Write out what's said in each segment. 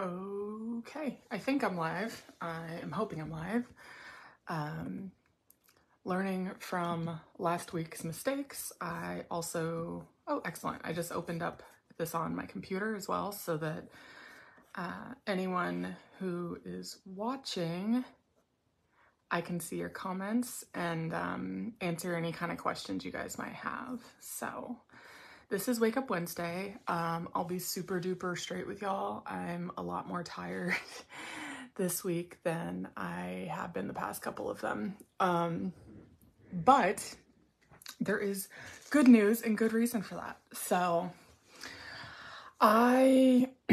Okay, I think I'm live. I am hoping I'm live. Um, learning from last week's mistakes, I also, oh, excellent. I just opened up this on my computer as well so that uh, anyone who is watching, I can see your comments and um, answer any kind of questions you guys might have. So, this is Wake Up Wednesday. Um, I'll be super duper straight with y'all. I'm a lot more tired this week than I have been the past couple of them. Um, but there is good news and good reason for that. So I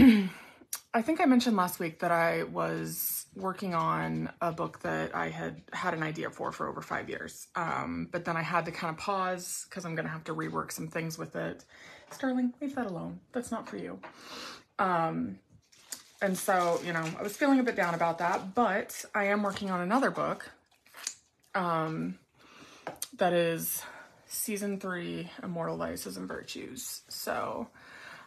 I think I mentioned last week that I was working on a book that I had had an idea for for over five years. Um, but then I had to kind of pause because I'm going to have to rework some things with it. Starling, leave that alone. That's not for you. Um, and so, you know, I was feeling a bit down about that, but I am working on another book um, that is season three Immortal Vices and Virtues. So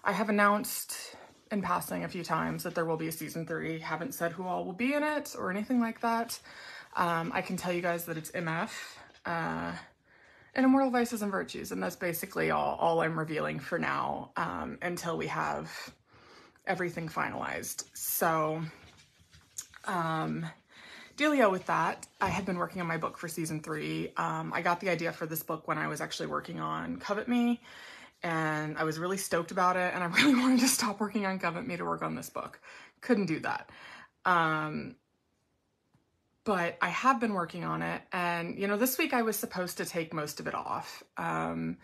I have announced in passing a few times that there will be a season three. Haven't said who all will be in it or anything like that. Um, I can tell you guys that it's MF uh, and Immortal Vices and Virtues, and that's basically all, all I'm revealing for now um, until we have everything finalized. So, um, dealio with that, I had been working on my book for season three. Um, I got the idea for this book when I was actually working on Covet Me and I was really stoked about it and I really wanted to stop working on Covet Me to work on this book. Couldn't do that. Um, but I have been working on it and you know this week I was supposed to take most of it off. Um,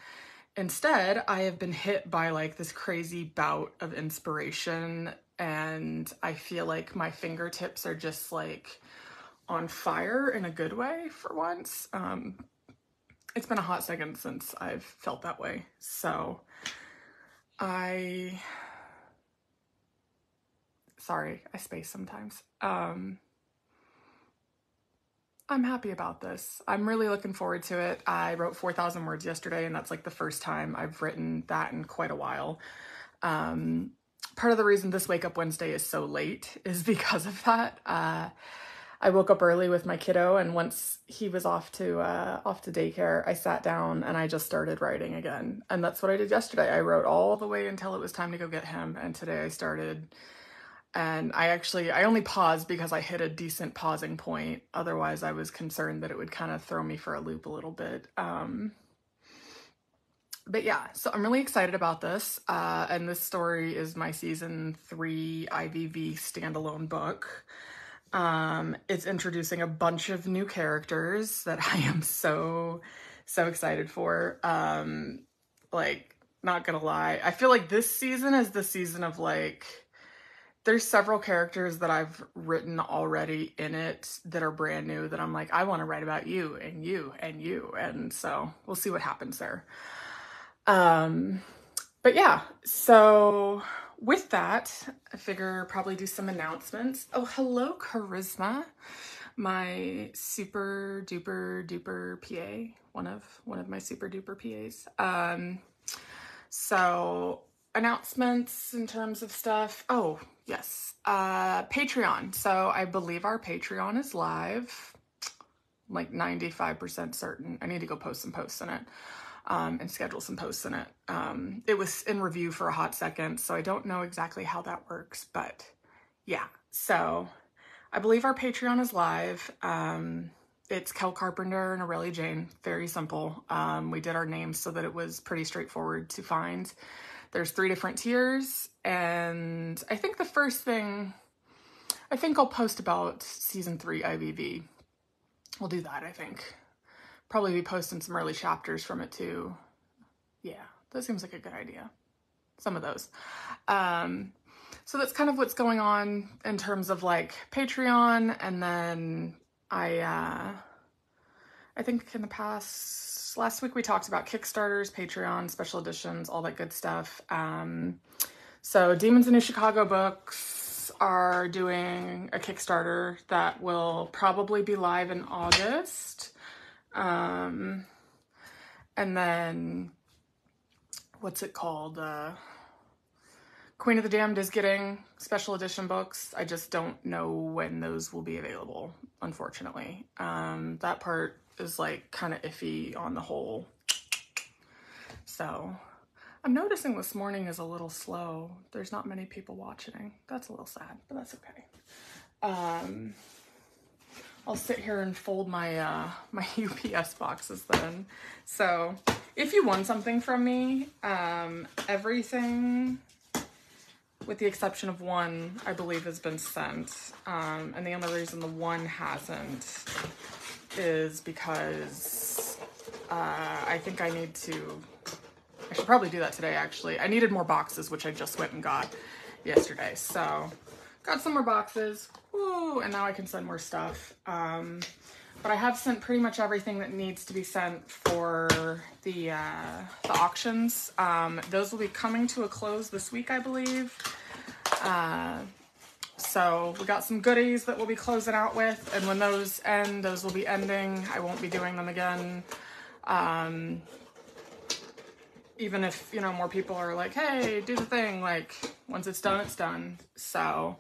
instead, I have been hit by like this crazy bout of inspiration and I feel like my fingertips are just like on fire in a good way for once. Um, it's been a hot second since I've felt that way. So I, sorry, I space sometimes. Um, I'm happy about this. I'm really looking forward to it. I wrote 4,000 words yesterday, and that's like the first time I've written that in quite a while. Um, part of the reason this Wake Up Wednesday is so late is because of that. Uh, I woke up early with my kiddo, and once he was off to uh, off to daycare, I sat down and I just started writing again. And that's what I did yesterday. I wrote all the way until it was time to go get him, and today I started. And I actually I only paused because I hit a decent pausing point. Otherwise, I was concerned that it would kind of throw me for a loop a little bit. Um, but yeah, so I'm really excited about this. Uh, and this story is my season three IVV standalone book. Um, it's introducing a bunch of new characters that I am so, so excited for. Um, like, not gonna lie, I feel like this season is the season of like, there's several characters that I've written already in it that are brand new that I'm like, I want to write about you and you and you. And so we'll see what happens there. Um, but yeah, so with that, I figure probably do some announcements. Oh, hello, Charisma, my super duper duper PA, one of one of my super duper PAs. Um, so announcements in terms of stuff. Oh, yes, uh, Patreon. So I believe our Patreon is live. like 95% certain. I need to go post some posts in it um, and schedule some posts in it. Um, it was in review for a hot second, so I don't know exactly how that works, but yeah. So I believe our Patreon is live. Um, it's Kel Carpenter and Aurelia Jane. Very simple. Um, we did our names so that it was pretty straightforward to find. There's three different tiers, and I think the first thing, I think I'll post about season three IVV. We'll do that, I think probably be posting some early chapters from it too. Yeah, that seems like a good idea. Some of those. Um, so that's kind of what's going on in terms of like Patreon. And then I, uh, I think in the past, last week we talked about Kickstarters, Patreon, special editions, all that good stuff. Um, so Demons in New Chicago books are doing a Kickstarter that will probably be live in August. Um, and then what's it called? Uh, Queen of the Damned is getting special edition books. I just don't know when those will be available, unfortunately. Um, that part is like kind of iffy on the whole. So I'm noticing this morning is a little slow. There's not many people watching. That's a little sad, but that's okay. Um, I'll sit here and fold my uh, my UPS boxes then. So if you want something from me, um, everything with the exception of one, I believe has been sent. Um, and the only reason the one hasn't is because uh, I think I need to, I should probably do that today actually. I needed more boxes, which I just went and got yesterday. So got some more boxes, Woo, and now I can send more stuff. Um, but I have sent pretty much everything that needs to be sent for the uh, the auctions. Um, those will be coming to a close this week, I believe. Uh, so we got some goodies that we'll be closing out with, and when those end, those will be ending. I won't be doing them again. Um, even if you know more people are like, "Hey, do the thing!" Like once it's done, it's done. So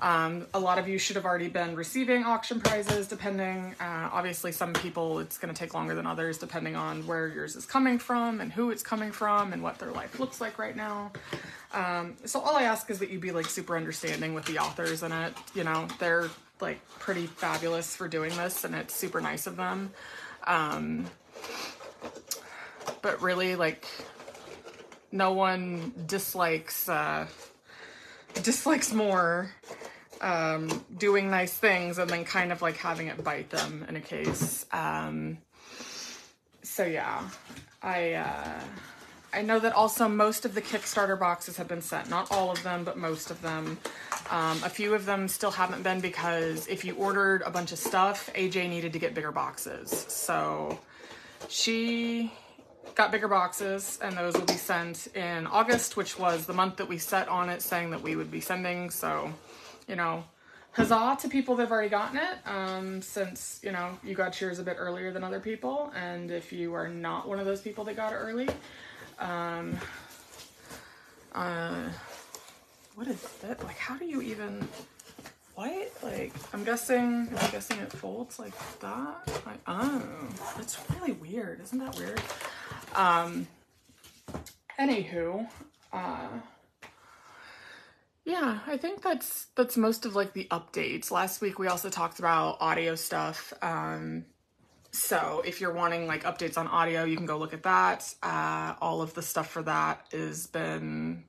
um, a lot of you should have already been receiving auction prizes, depending. Uh, obviously, some people it's going to take longer than others, depending on where yours is coming from and who it's coming from and what their life looks like right now. Um, so all I ask is that you be like super understanding with the authors in it. You know, they're like pretty fabulous for doing this, and it's super nice of them. Um, but really, like, no one dislikes. Uh, dislikes more um, doing nice things and then kind of like having it bite them in a case. Um, so yeah, I uh, I know that also most of the Kickstarter boxes have been sent. Not all of them, but most of them. Um, a few of them still haven't been because if you ordered a bunch of stuff, AJ needed to get bigger boxes. So she got bigger boxes and those will be sent in August, which was the month that we set on it saying that we would be sending. So, you know, huzzah to people that have already gotten it um, since, you know, you got yours a bit earlier than other people. And if you are not one of those people that got it early, um, uh, what is that? Like, how do you even, what? Like, I'm guessing, I'm guessing it folds like that. Like, oh, that's really weird. Isn't that weird? Um, anywho, uh, yeah, I think that's that's most of like the updates. Last week we also talked about audio stuff. Um, so if you're wanting like updates on audio, you can go look at that. Uh, all of the stuff for that has been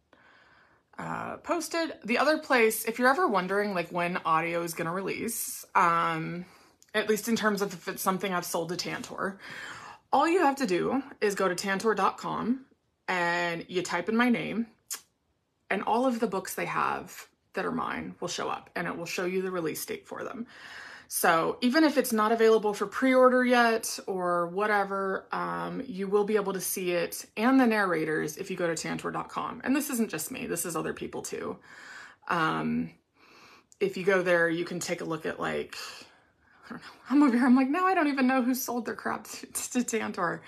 uh, posted. The other place, if you're ever wondering like when audio is gonna release, um, at least in terms of if it's something I've sold to Tantor, all you have to do is go to tantor.com and you type in my name and all of the books they have that are mine will show up and it will show you the release date for them. So even if it's not available for pre-order yet or whatever, um, you will be able to see it and the narrators if you go to tantor.com. And this isn't just me, this is other people too. Um, if you go there, you can take a look at like I don't know. I'm over here. I'm like, now I don't even know who sold their crap to, to Tantor.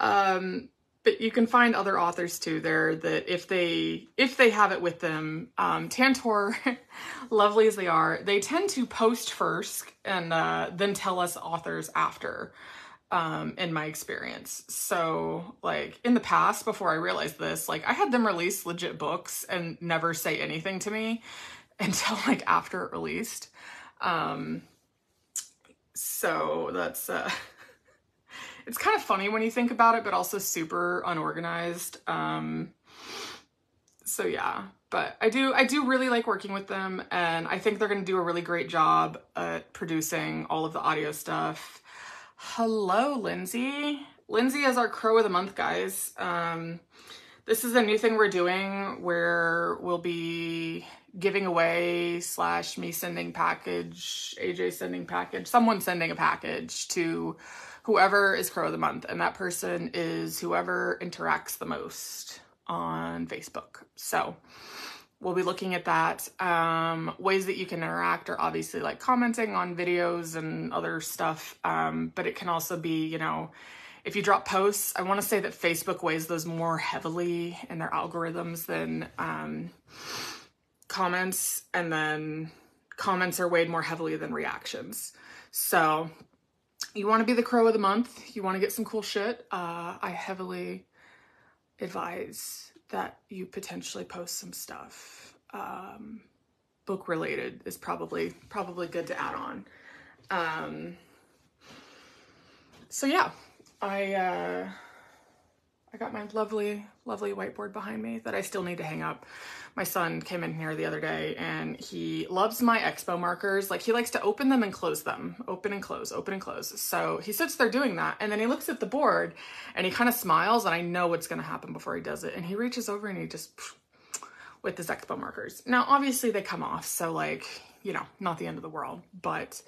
Um, but you can find other authors too there that if they if they have it with them, um, Tantor, lovely as they are, they tend to post first and uh, then tell us authors after. Um, in my experience. So, like in the past, before I realized this, like I had them release legit books and never say anything to me until like after it released. Um, so that's uh it's kind of funny when you think about it, but also super unorganized. Um so yeah, but I do I do really like working with them and I think they're going to do a really great job at producing all of the audio stuff. Hello, Lindsay. Lindsay is our crow of the month, guys. Um this is a new thing we're doing where we'll be giving away slash me sending package, AJ sending package, someone sending a package to whoever is Crow of the Month. And that person is whoever interacts the most on Facebook. So we'll be looking at that. Um, ways that you can interact are obviously like commenting on videos and other stuff. Um, but it can also be, you know, if you drop posts, I want to say that Facebook weighs those more heavily in their algorithms than um, comments, and then comments are weighed more heavily than reactions. So you want to be the crow of the month, you want to get some cool shit. Uh, I heavily advise that you potentially post some stuff. Um, book related is probably probably good to add on. Um, so yeah, I uh, I got my lovely lovely whiteboard behind me that I still need to hang up. My son came in here the other day and he loves my expo markers. Like he likes to open them and close them, open and close, open and close. So he sits there doing that and then he looks at the board and he kind of smiles and I know what's going to happen before he does it. And he reaches over and he just with his expo markers. Now, obviously they come off, so like, you know, not the end of the world, but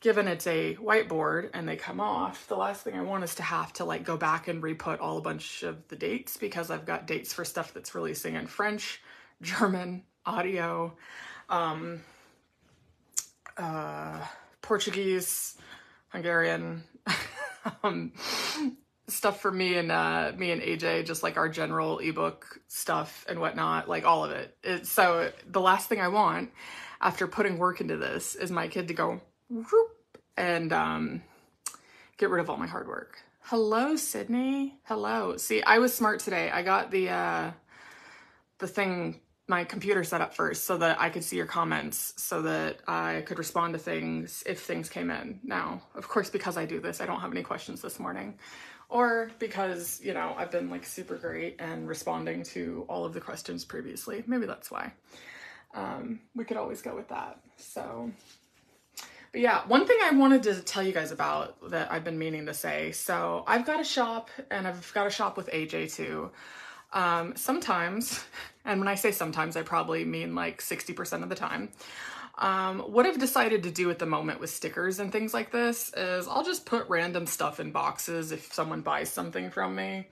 given it's a whiteboard and they come off, the last thing I want is to have to like go back and re-put all a bunch of the dates because I've got dates for stuff that's releasing in French, German, audio, um, uh, Portuguese, Hungarian, um, stuff for me and uh, me and AJ, just like our general ebook stuff and whatnot, like all of it. it. So the last thing I want after putting work into this is my kid to go whoop, and um, get rid of all my hard work. Hello, Sydney. Hello. See, I was smart today. I got the uh, the thing my computer set up first so that I could see your comments so that I could respond to things if things came in. Now, of course, because I do this, I don't have any questions this morning. Or because, you know, I've been like super great and responding to all of the questions previously. Maybe that's why. Um, we could always go with that. So, but yeah, one thing I wanted to tell you guys about that I've been meaning to say. So I've got a shop and I've got a shop with AJ too. Um, sometimes, and when I say sometimes, I probably mean like 60% of the time. Um, what I've decided to do at the moment with stickers and things like this is I'll just put random stuff in boxes if someone buys something from me.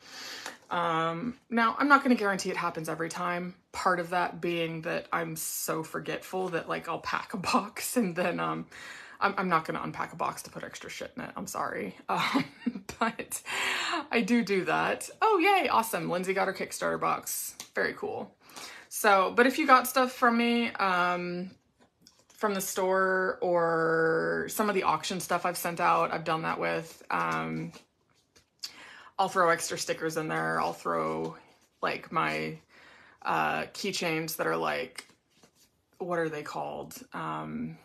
Um, now, I'm not going to guarantee it happens every time. Part of that being that I'm so forgetful that like I'll pack a box and then um, I'm, I'm not going to unpack a box to put extra shit in it. I'm sorry. Um, but I do do that. Oh, yay. Awesome. Lindsay got her Kickstarter box. Very cool. So, but if you got stuff from me, um, from the store or some of the auction stuff I've sent out, I've done that with. Um, I'll throw extra stickers in there. I'll throw like my uh, keychains that are like, what are they called? Um,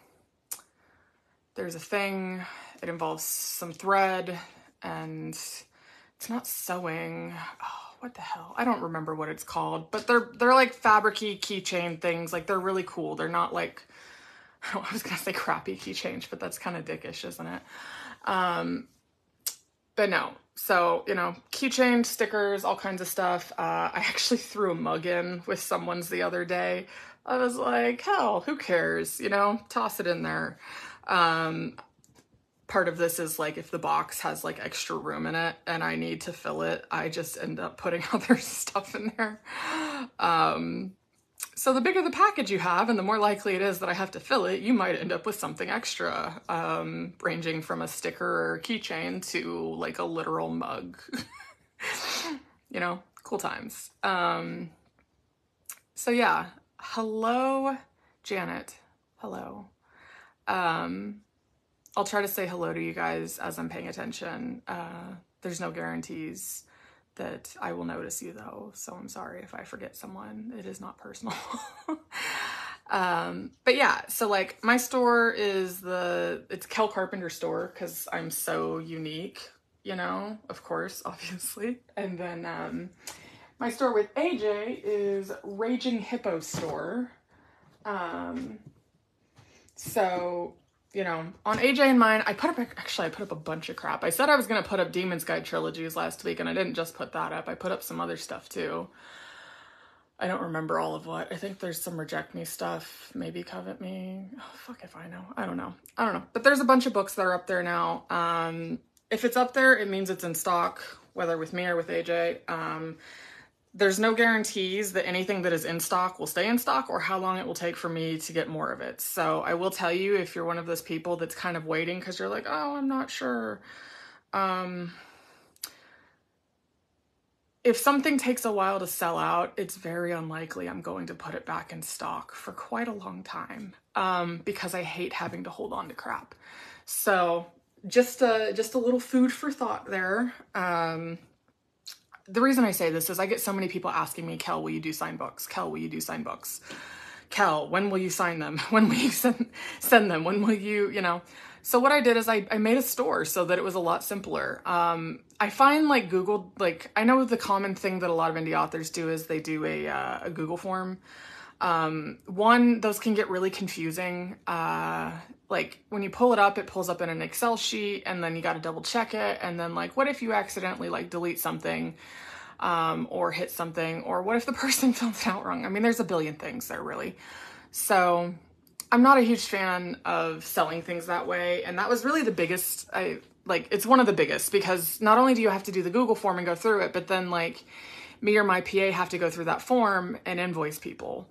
there's a thing, it involves some thread and it's not sewing. Oh, what the hell? I don't remember what it's called, but they're they're like fabricy keychain things. Like they're really cool. They're not like I was gonna say crappy keychains, but that's kind of dickish, isn't it? Um, but no. So you know, keychain stickers, all kinds of stuff. Uh, I actually threw a mug in with someone's the other day. I was like, hell, who cares? You know, toss it in there. Um, part of this is like if the box has like extra room in it and I need to fill it, I just end up putting other stuff in there. Um, so the bigger the package you have and the more likely it is that I have to fill it, you might end up with something extra, um, ranging from a sticker or keychain to like a literal mug. you know, cool times. Um, so yeah, hello, Janet. Hello. Um, I'll try to say hello to you guys as I'm paying attention. Uh, there's no guarantees that I will notice you though, so I'm sorry if I forget someone. It is not personal. um, but yeah, so like my store is the it's Kel Carpenter store because I'm so unique, you know, of course, obviously. And then um, my store with AJ is Raging Hippo store. Um, so, you know, on AJ and mine, I put up, actually, I put up a bunch of crap. I said I was going to put up Demon's Guide trilogies last week, and I didn't just put that up. I put up some other stuff too. I don't remember all of what. I think there's some Reject Me stuff, maybe Covet Me. Oh, fuck if I know. I don't know. I don't know. But there's a bunch of books that are up there now. Um, if it's up there, it means it's in stock, whether with me or with AJ. Um, there's no guarantees that anything that is in stock will stay in stock or how long it will take for me to get more of it. So I will tell you if you're one of those people that's kind of waiting because you're like, oh, I'm not sure. Um, if something takes a while to sell out, it's very unlikely I'm going to put it back in stock for quite a long time um, because I hate having to hold on to crap. So just a, just a little food for thought there. Um, the reason I say this is I get so many people asking me, Kel, will you do sign books? Kel, will you do sign books? Kel, when will you sign them? When will you send, send them? When will you, you know? So what I did is I, I made a store so that it was a lot simpler. Um, I find like Google, like I know the common thing that a lot of indie authors do is they do a, uh, a Google form. Um, one, those can get really confusing. Uh, like when you pull it up, it pulls up in an Excel sheet and then you got to double check it. And then like, what if you accidentally like delete something? Um, or hit something, or what if the person filled it out wrong? I mean, there's a billion things there, really. So I'm not a huge fan of selling things that way. And that was really the biggest, I like, it's one of the biggest because not only do you have to do the Google form and go through it, but then like me or my PA have to go through that form and invoice people.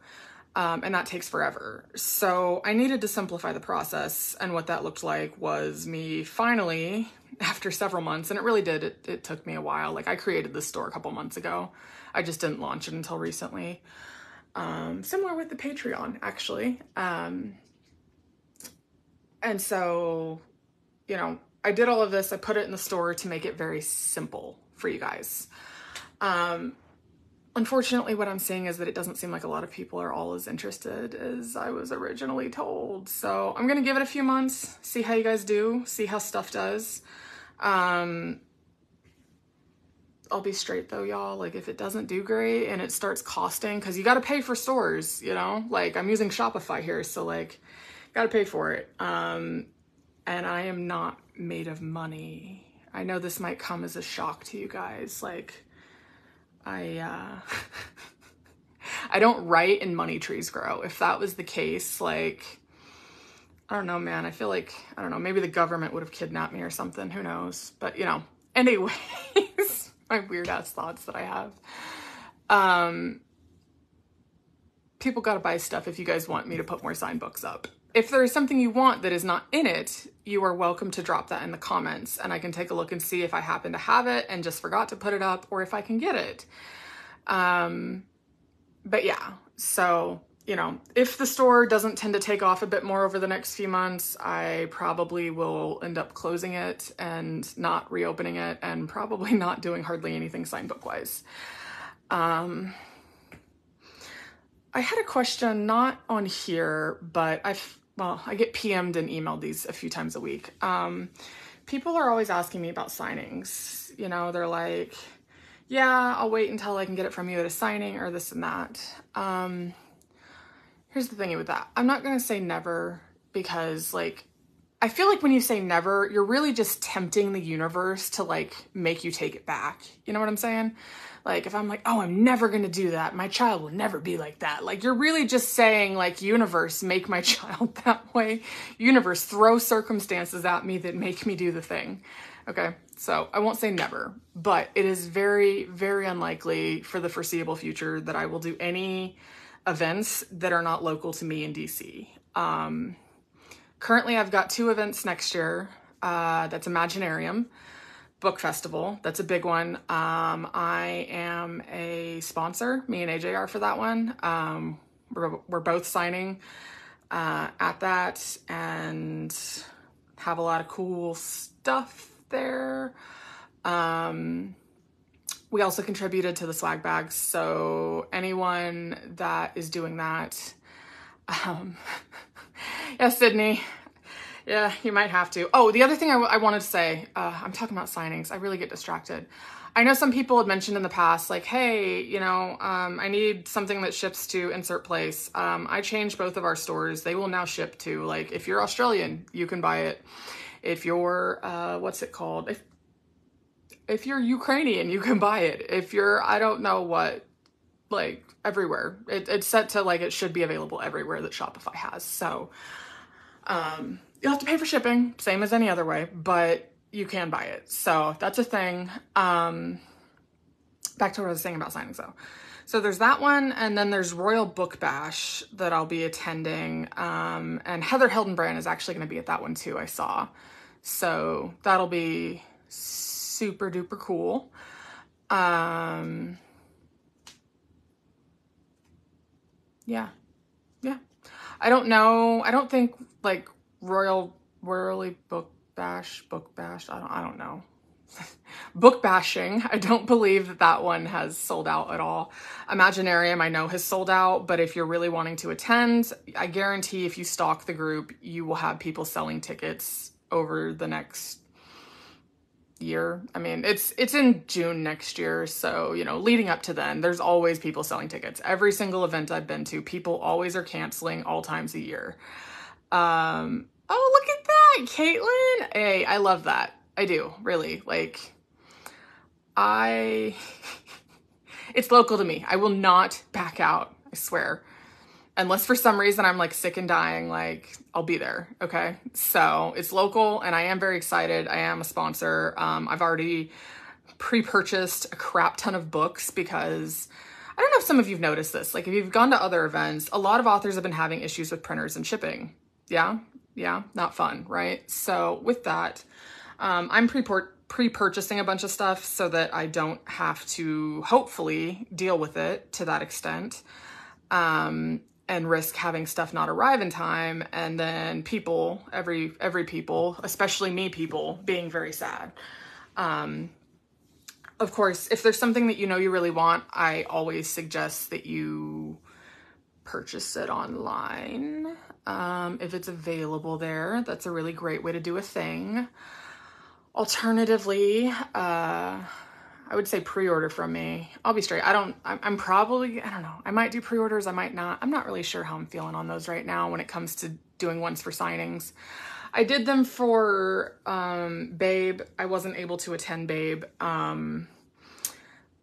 Um, and that takes forever. So I needed to simplify the process. And what that looked like was me finally, after several months, and it really did, it, it took me a while. Like I created this store a couple months ago. I just didn't launch it until recently. Um, similar with the Patreon, actually. Um, and so, you know, I did all of this. I put it in the store to make it very simple for you guys. Um, unfortunately, what I'm seeing is that it doesn't seem like a lot of people are all as interested as I was originally told. So I'm to give it a few months, see how you guys do, see how stuff does. Um, I'll be straight though, y'all. Like if it doesn't do great and it starts costing, cause you got to pay for stores, you know, like I'm using Shopify here. So like got to pay for it. Um, and I am not made of money. I know this might come as a shock to you guys. Like I, uh, I don't write and money trees grow. If that was the case, like, I don't know, man. I feel like, I don't know, maybe the government would have kidnapped me or something. Who knows? But, you know, anyways my weird ass thoughts that I have. Um, people got to buy stuff if you guys want me to put more sign books up. If there is something you want that is not in it, you are welcome to drop that in the comments and I can take a look and see if I happen to have it and just forgot to put it up or if I can get it. Um, but yeah, so you know, if the store doesn't tend to take off a bit more over the next few months, I probably will end up closing it and not reopening it and probably not doing hardly anything sign book wise. Um, I had a question not on here, but I've, well, I get PM'd and emailed these a few times a week. Um, people are always asking me about signings. You know, they're like, yeah, I'll wait until I can get it from you at a signing or this and that. Um, here's the thingy with that. I'm not going to say never because like I feel like when you say never, you're really just tempting the universe to like make you take it back. You know what I'm saying? Like if I'm like, "Oh, I'm never going to do that. My child will never be like that." Like you're really just saying like, "Universe, make my child that way. Universe, throw circumstances at me that make me do the thing." Okay? So, I won't say never, but it is very very unlikely for the foreseeable future that I will do any events that are not local to me in DC. Um, currently, I've got two events next year. Uh, that's Imaginarium Book Festival. That's a big one. Um, I am a sponsor. Me and AJ are for that one. Um, we're, we're both signing uh, at that and have a lot of cool stuff there. Um, we also contributed to the swag bags. So anyone that is doing that, um, yeah, Sydney, yeah, you might have to. Oh, the other thing I, I wanted to say, uh, I'm talking about signings. I really get distracted. I know some people had mentioned in the past, like, hey, you know, um, I need something that ships to insert place. Um, I changed both of our stores. They will now ship to, like, if you're Australian, you can buy it. If you're, uh, what's it called? If if you're Ukrainian, you can buy it. If you're, I don't know what, like everywhere, it, it's set to like it should be available everywhere that Shopify has. So, um, you'll have to pay for shipping, same as any other way, but you can buy it. So that's a thing. Um, back to what I was saying about signings though. So there's that one, and then there's Royal Book Bash that I'll be attending. Um, and Heather Hildenbrand is actually going to be at that one too, I saw. So that'll be super duper cool. Um, yeah, yeah. I don't know. I don't think like Royal Royally Book Bash, Book Bash. I don't. I don't know. book bashing. I don't believe that that one has sold out at all. Imaginarium, I know has sold out, but if you're really wanting to attend, I guarantee if you stalk the group, you will have people selling tickets over the next year. I mean, it's it's in June next year, so you know, leading up to then, there's always people selling tickets. Every single event I've been to, people always are canceling all times a year. Um, oh, look at that, Caitlin. Hey, I love that. I do, really. Like, I, it's local to me. I will not back out, I swear. Unless for some reason I'm like sick and dying, like, I'll be there, okay? So it's local and I am very excited. I am a sponsor. Um, I've already pre purchased a crap ton of books because. I don't know if some of you've noticed this. Like, if you've gone to other events, a lot of authors have been having issues with printers and shipping. Yeah, yeah, not fun, right? So, with that, um, I'm pre purchasing a bunch of stuff so that I don't have to hopefully deal with it to that extent um, and risk having stuff not arrive in time and then people, every every people, especially me people, being very sad. Um, of course, if there's something that you know you really want, I always suggest that you purchase it online um, if it's available there. That's a really great way to do a thing. Alternatively, uh, I would say pre-order from me. I'll be straight. I don't, I'm, I'm, probably, I don't know. I might do pre-orders. I might not. I'm not really sure how I'm feeling on those right now when it comes to doing ones for signings. I did them for um, Babe. I wasn't able to attend Babe. Um,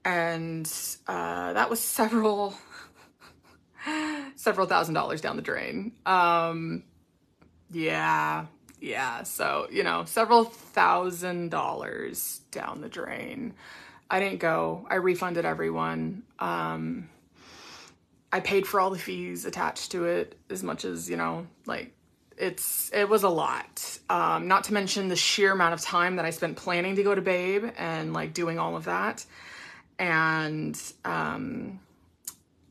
and uh, that was several, several thousand dollars down the drain. Um, yeah, yeah, so, you know, several thousand dollars down the drain. I didn't go. I refunded everyone. Um, I paid for all the fees attached to it as much as, you know, like it's it was a lot. Um, not to mention the sheer amount of time that I spent planning to go to Babe and like doing all of that. And um,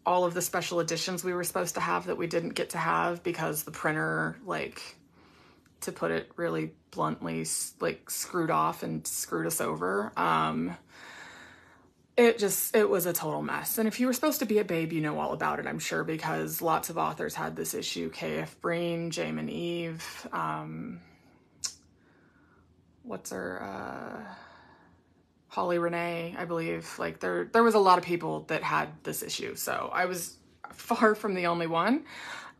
all of the special editions we were supposed to have that we didn't get to have because the printer like to put it really bluntly, like screwed off and screwed us over. Um, it just, it was a total mess. And if you were supposed to be a babe, you know all about it, I'm sure, because lots of authors had this issue. K.F. Breene, Jaymin Eve, um, what's her, uh, Holly Renee, I believe. Like there, there was a lot of people that had this issue. So I was far from the only one.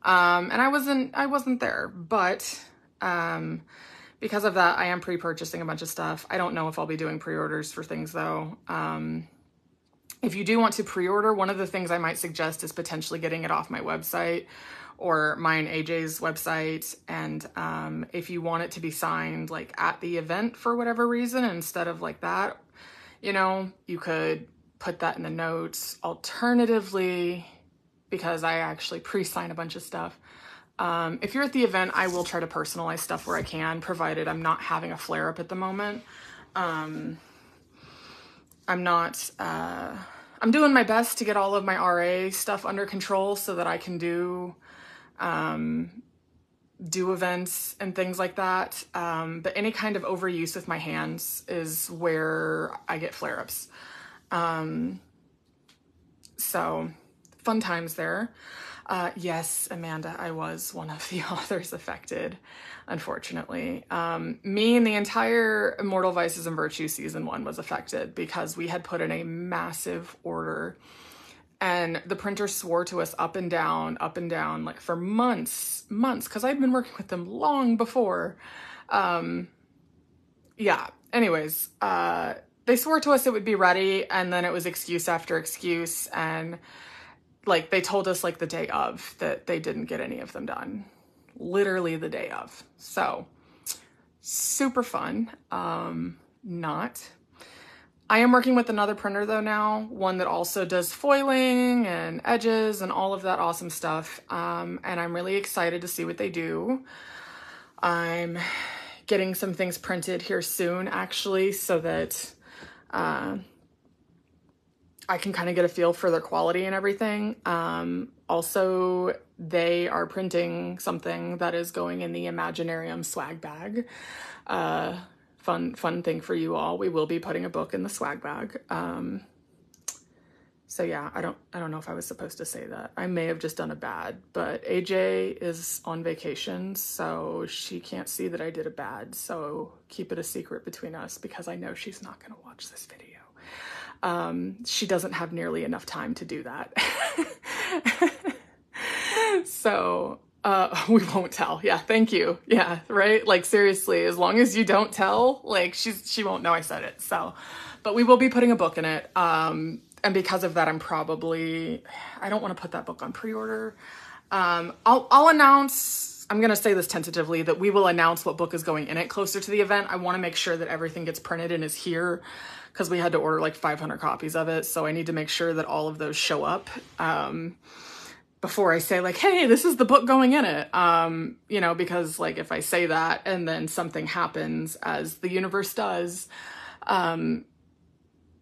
Um, and I wasn't, I wasn't there, but um, because of that, I am pre-purchasing a bunch of stuff. I don't know if I'll be doing pre-orders for things though. Um, if you do want to pre-order, one of the things I might suggest is potentially getting it off my website or mine AJ's website. And um, if you want it to be signed like at the event for whatever reason, instead of like that, you know, you could put that in the notes. Alternatively, because I actually pre-sign a bunch of stuff, um, if you're at the event, I will try to personalize stuff where I can, provided I'm not having a flare up at the moment. Um, I'm not, uh, I'm doing my best to get all of my RA stuff under control so that I can do, um, do events and things like that. Um, but any kind of overuse with my hands is where I get flare ups. Um, so fun times there. Uh, yes, Amanda, I was one of the authors affected, unfortunately. Um, me and the entire Immortal Vices and Virtues season one was affected because we had put in a massive order and the printer swore to us up and down, up and down, like for months, months, because I'd been working with them long before. Um, yeah, anyways, uh, they swore to us it would be ready, and then it was excuse after excuse, and like they told us like the day of that they didn't get any of them done. Literally the day of. So super fun. Um not i am working with another printer though now one that also does foiling and edges and all of that awesome stuff um and i'm really excited to see what they do i'm getting some things printed here soon actually so that uh I can kind of get a feel for their quality and everything. Um, also, they are printing something that is going in the Imaginarium swag bag. Uh, fun, fun thing for you all. We will be putting a book in the swag bag. Um, so yeah, I don't I don't know if I was supposed to say that. I may have just done a bad, but AJ is on vacation, so she can't see that I did a bad. So keep it a secret between us because I know she's not going to watch this video. Um, she doesn't have nearly enough time to do that. so uh, we won't tell. Yeah, thank you. Yeah, right. Like seriously, as long as you don't tell, like she's she won't know I said it. So, but we will be putting a book in it. Um, and because of that, I'm probably I don't want to put that book on pre-order. Um, I'll I'll announce. I'm gonna say this tentatively that we will announce what book is going in it closer to the event. I want to make sure that everything gets printed and is here because we had to order like 500 copies of it. So I need to make sure that all of those show up. Um, before I say like, hey, this is the book going in it. Um, you know, because like if I say that and then something happens as the universe does, um,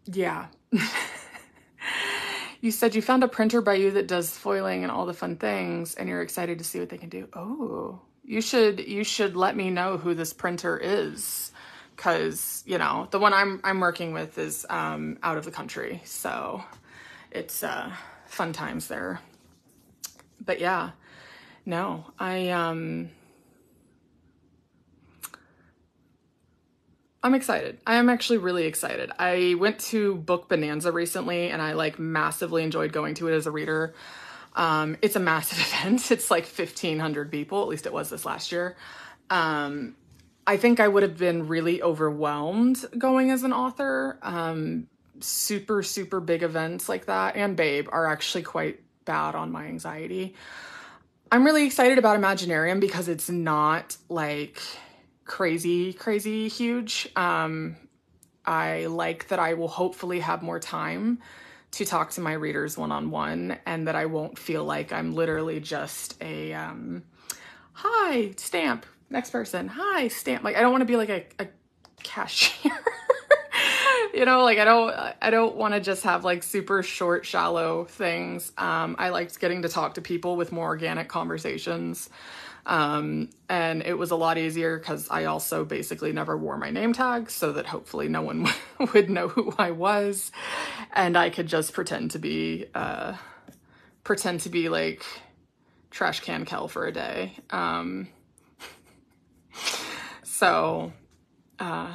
yeah. You said you found a printer by you that does foiling and all the fun things and you're excited to see what they can do. Oh, you should you should let me know who this printer is cuz, you know, the one I'm I'm working with is um out of the country. So it's uh fun times there. But yeah. No, I um I'm excited. I am actually really excited. I went to Book Bonanza recently and I like massively enjoyed going to it as a reader. Um, it's a massive event. It's like 1500 people, at least it was this last year. Um, I think I would have been really overwhelmed going as an author. Um, super, super big events like that and Babe are actually quite bad on my anxiety. I'm really excited about Imaginarium because it's not like crazy, crazy huge. Um, I like that I will hopefully have more time to talk to my readers one on one and that I won't feel like I'm literally just a um, hi, stamp, next person, hi, stamp. Like, I don't want to be like a, a cashier. you know like i don't i don't want to just have like super short shallow things um i liked getting to talk to people with more organic conversations um, and it was a lot easier because I also basically never wore my name tag so that hopefully no one would know who I was. And I could just pretend to be, uh, pretend to be like trash can Kel for a day. Um, so, uh,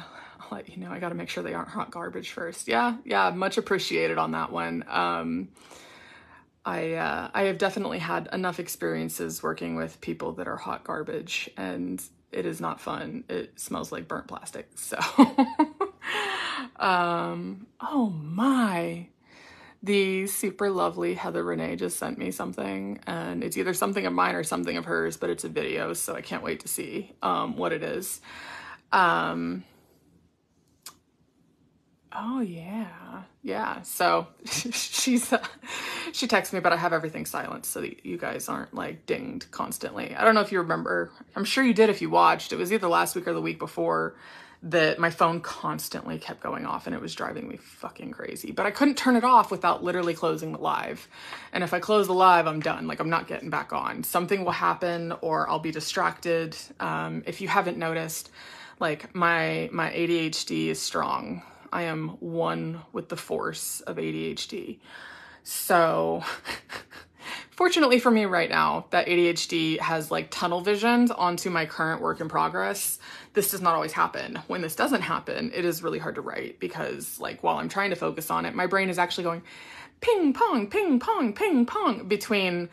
let you know, I got to make sure they aren't hot garbage first. Yeah. Yeah. Much appreciated on that one. Um, I uh, I have definitely had enough experiences working with people that are hot garbage, and it is not fun. It smells like burnt plastic. So, um, oh my, the super lovely Heather Renee just sent me something, and it's either something of mine or something of hers, but it's a video, so I can't wait to see um, what it is. Um, Oh yeah, yeah. So she's uh, she texts me, but I have everything silent so that you guys aren't like dinged constantly. I don't know if you remember. I'm sure you did if you watched. It was either last week or the week before that my phone constantly kept going off and it was driving me fucking crazy. But I couldn't turn it off without literally closing the live. And if I close the live, I'm done. Like I'm not getting back on. Something will happen or I'll be distracted. Um, if you haven't noticed, like my my ADHD is strong I am one with the force of ADHD. So, fortunately for me right now, that ADHD has like tunnel visioned onto my current work in progress. This does not always happen. When this doesn't happen, it is really hard to write because, like, while I'm trying to focus on it, my brain is actually going ping pong, ping pong, ping pong between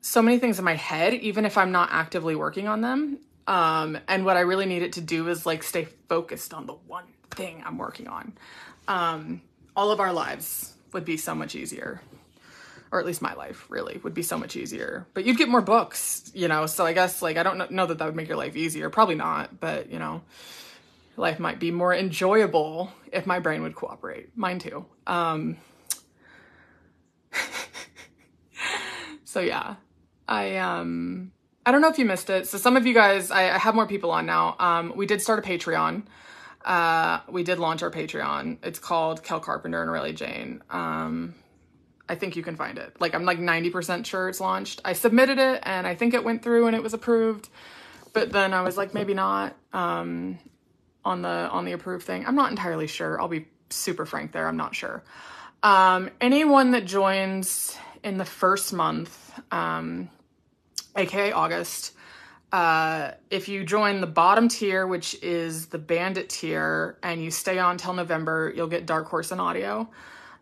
so many things in my head, even if I'm not actively working on them. Um, and what I really need it to do is like stay focused on the one thing I'm working on. Um, all of our lives would be so much easier. Or at least my life really would be so much easier. But you'd get more books, you know. So I guess like I don't know that that would make your life easier. Probably not, but you know, life might be more enjoyable if my brain would cooperate. Mine too. Um, so yeah, I um I don't know if you missed it. So some of you guys, I, I have more people on now. Um, we did start a Patreon. Uh, we did launch our Patreon. It's called Kel Carpenter and Aurelia Jane. Um, I think you can find it. Like I'm like 90% sure it's launched. I submitted it and I think it went through and it was approved. But then I was like maybe not um, on the on the approved thing. I'm not entirely sure. I'll be super frank there. I'm not sure. Um, anyone that joins in the first month, um, aka August, uh, if you join the bottom tier, which is the bandit tier, and you stay on till November, you'll get Dark Horse and audio.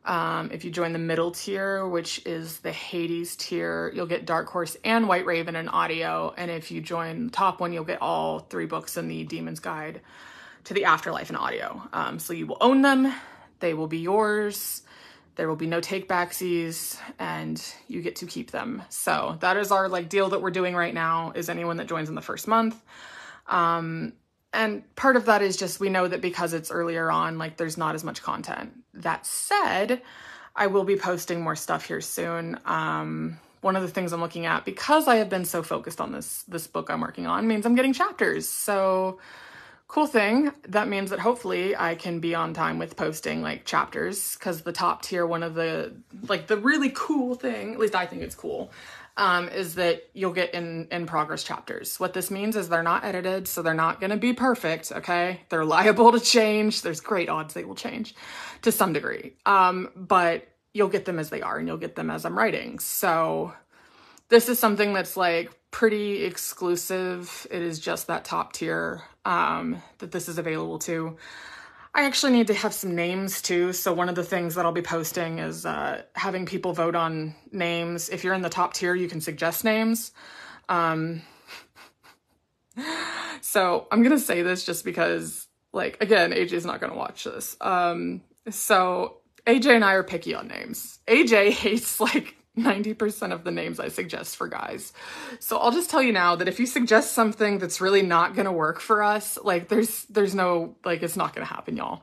Um, if you join the middle tier, which is the Hades tier, you'll get Dark Horse and White Raven and audio. And if you join the top one, you'll get all three books in the Demon's Guide to the Afterlife and audio. Um, so you will own them, they will be yours. There will be no take backsies and you get to keep them. So that is our like deal that we're doing right now is anyone that joins in the first month. Um, and part of that is just we know that because it's earlier on, like there's not as much content. That said, I will be posting more stuff here soon. Um, one of the things I'm looking at because I have been so focused on this this book I'm working on means I'm getting chapters. So cool thing. That means that hopefully i can be on time with posting like chapters because the top tier one of the like the really cool thing at least i think it's cool um, is that you'll get in in progress chapters. What this means is they're not edited so they're not going to be perfect okay? They're liable to change. There's great odds they will change to some degree. Um, but you'll get them as they are and you'll get them as i'm writing. So this is something that's like pretty exclusive. It is just that top tier um, that this is available to. I actually need to have some names too. So one of the things that I'll be posting is uh, having people vote on names. If you're in the top tier, you can suggest names. Um, so I'm gonna say this just because, like, again, AJ is not gonna watch this. Um, so AJ and I are picky on names. AJ hates like 90% of the names I suggest for guys. So I'll just tell you now that if you suggest something that's really not going to work for us, like there's there's no like it's not going to happen, y'all.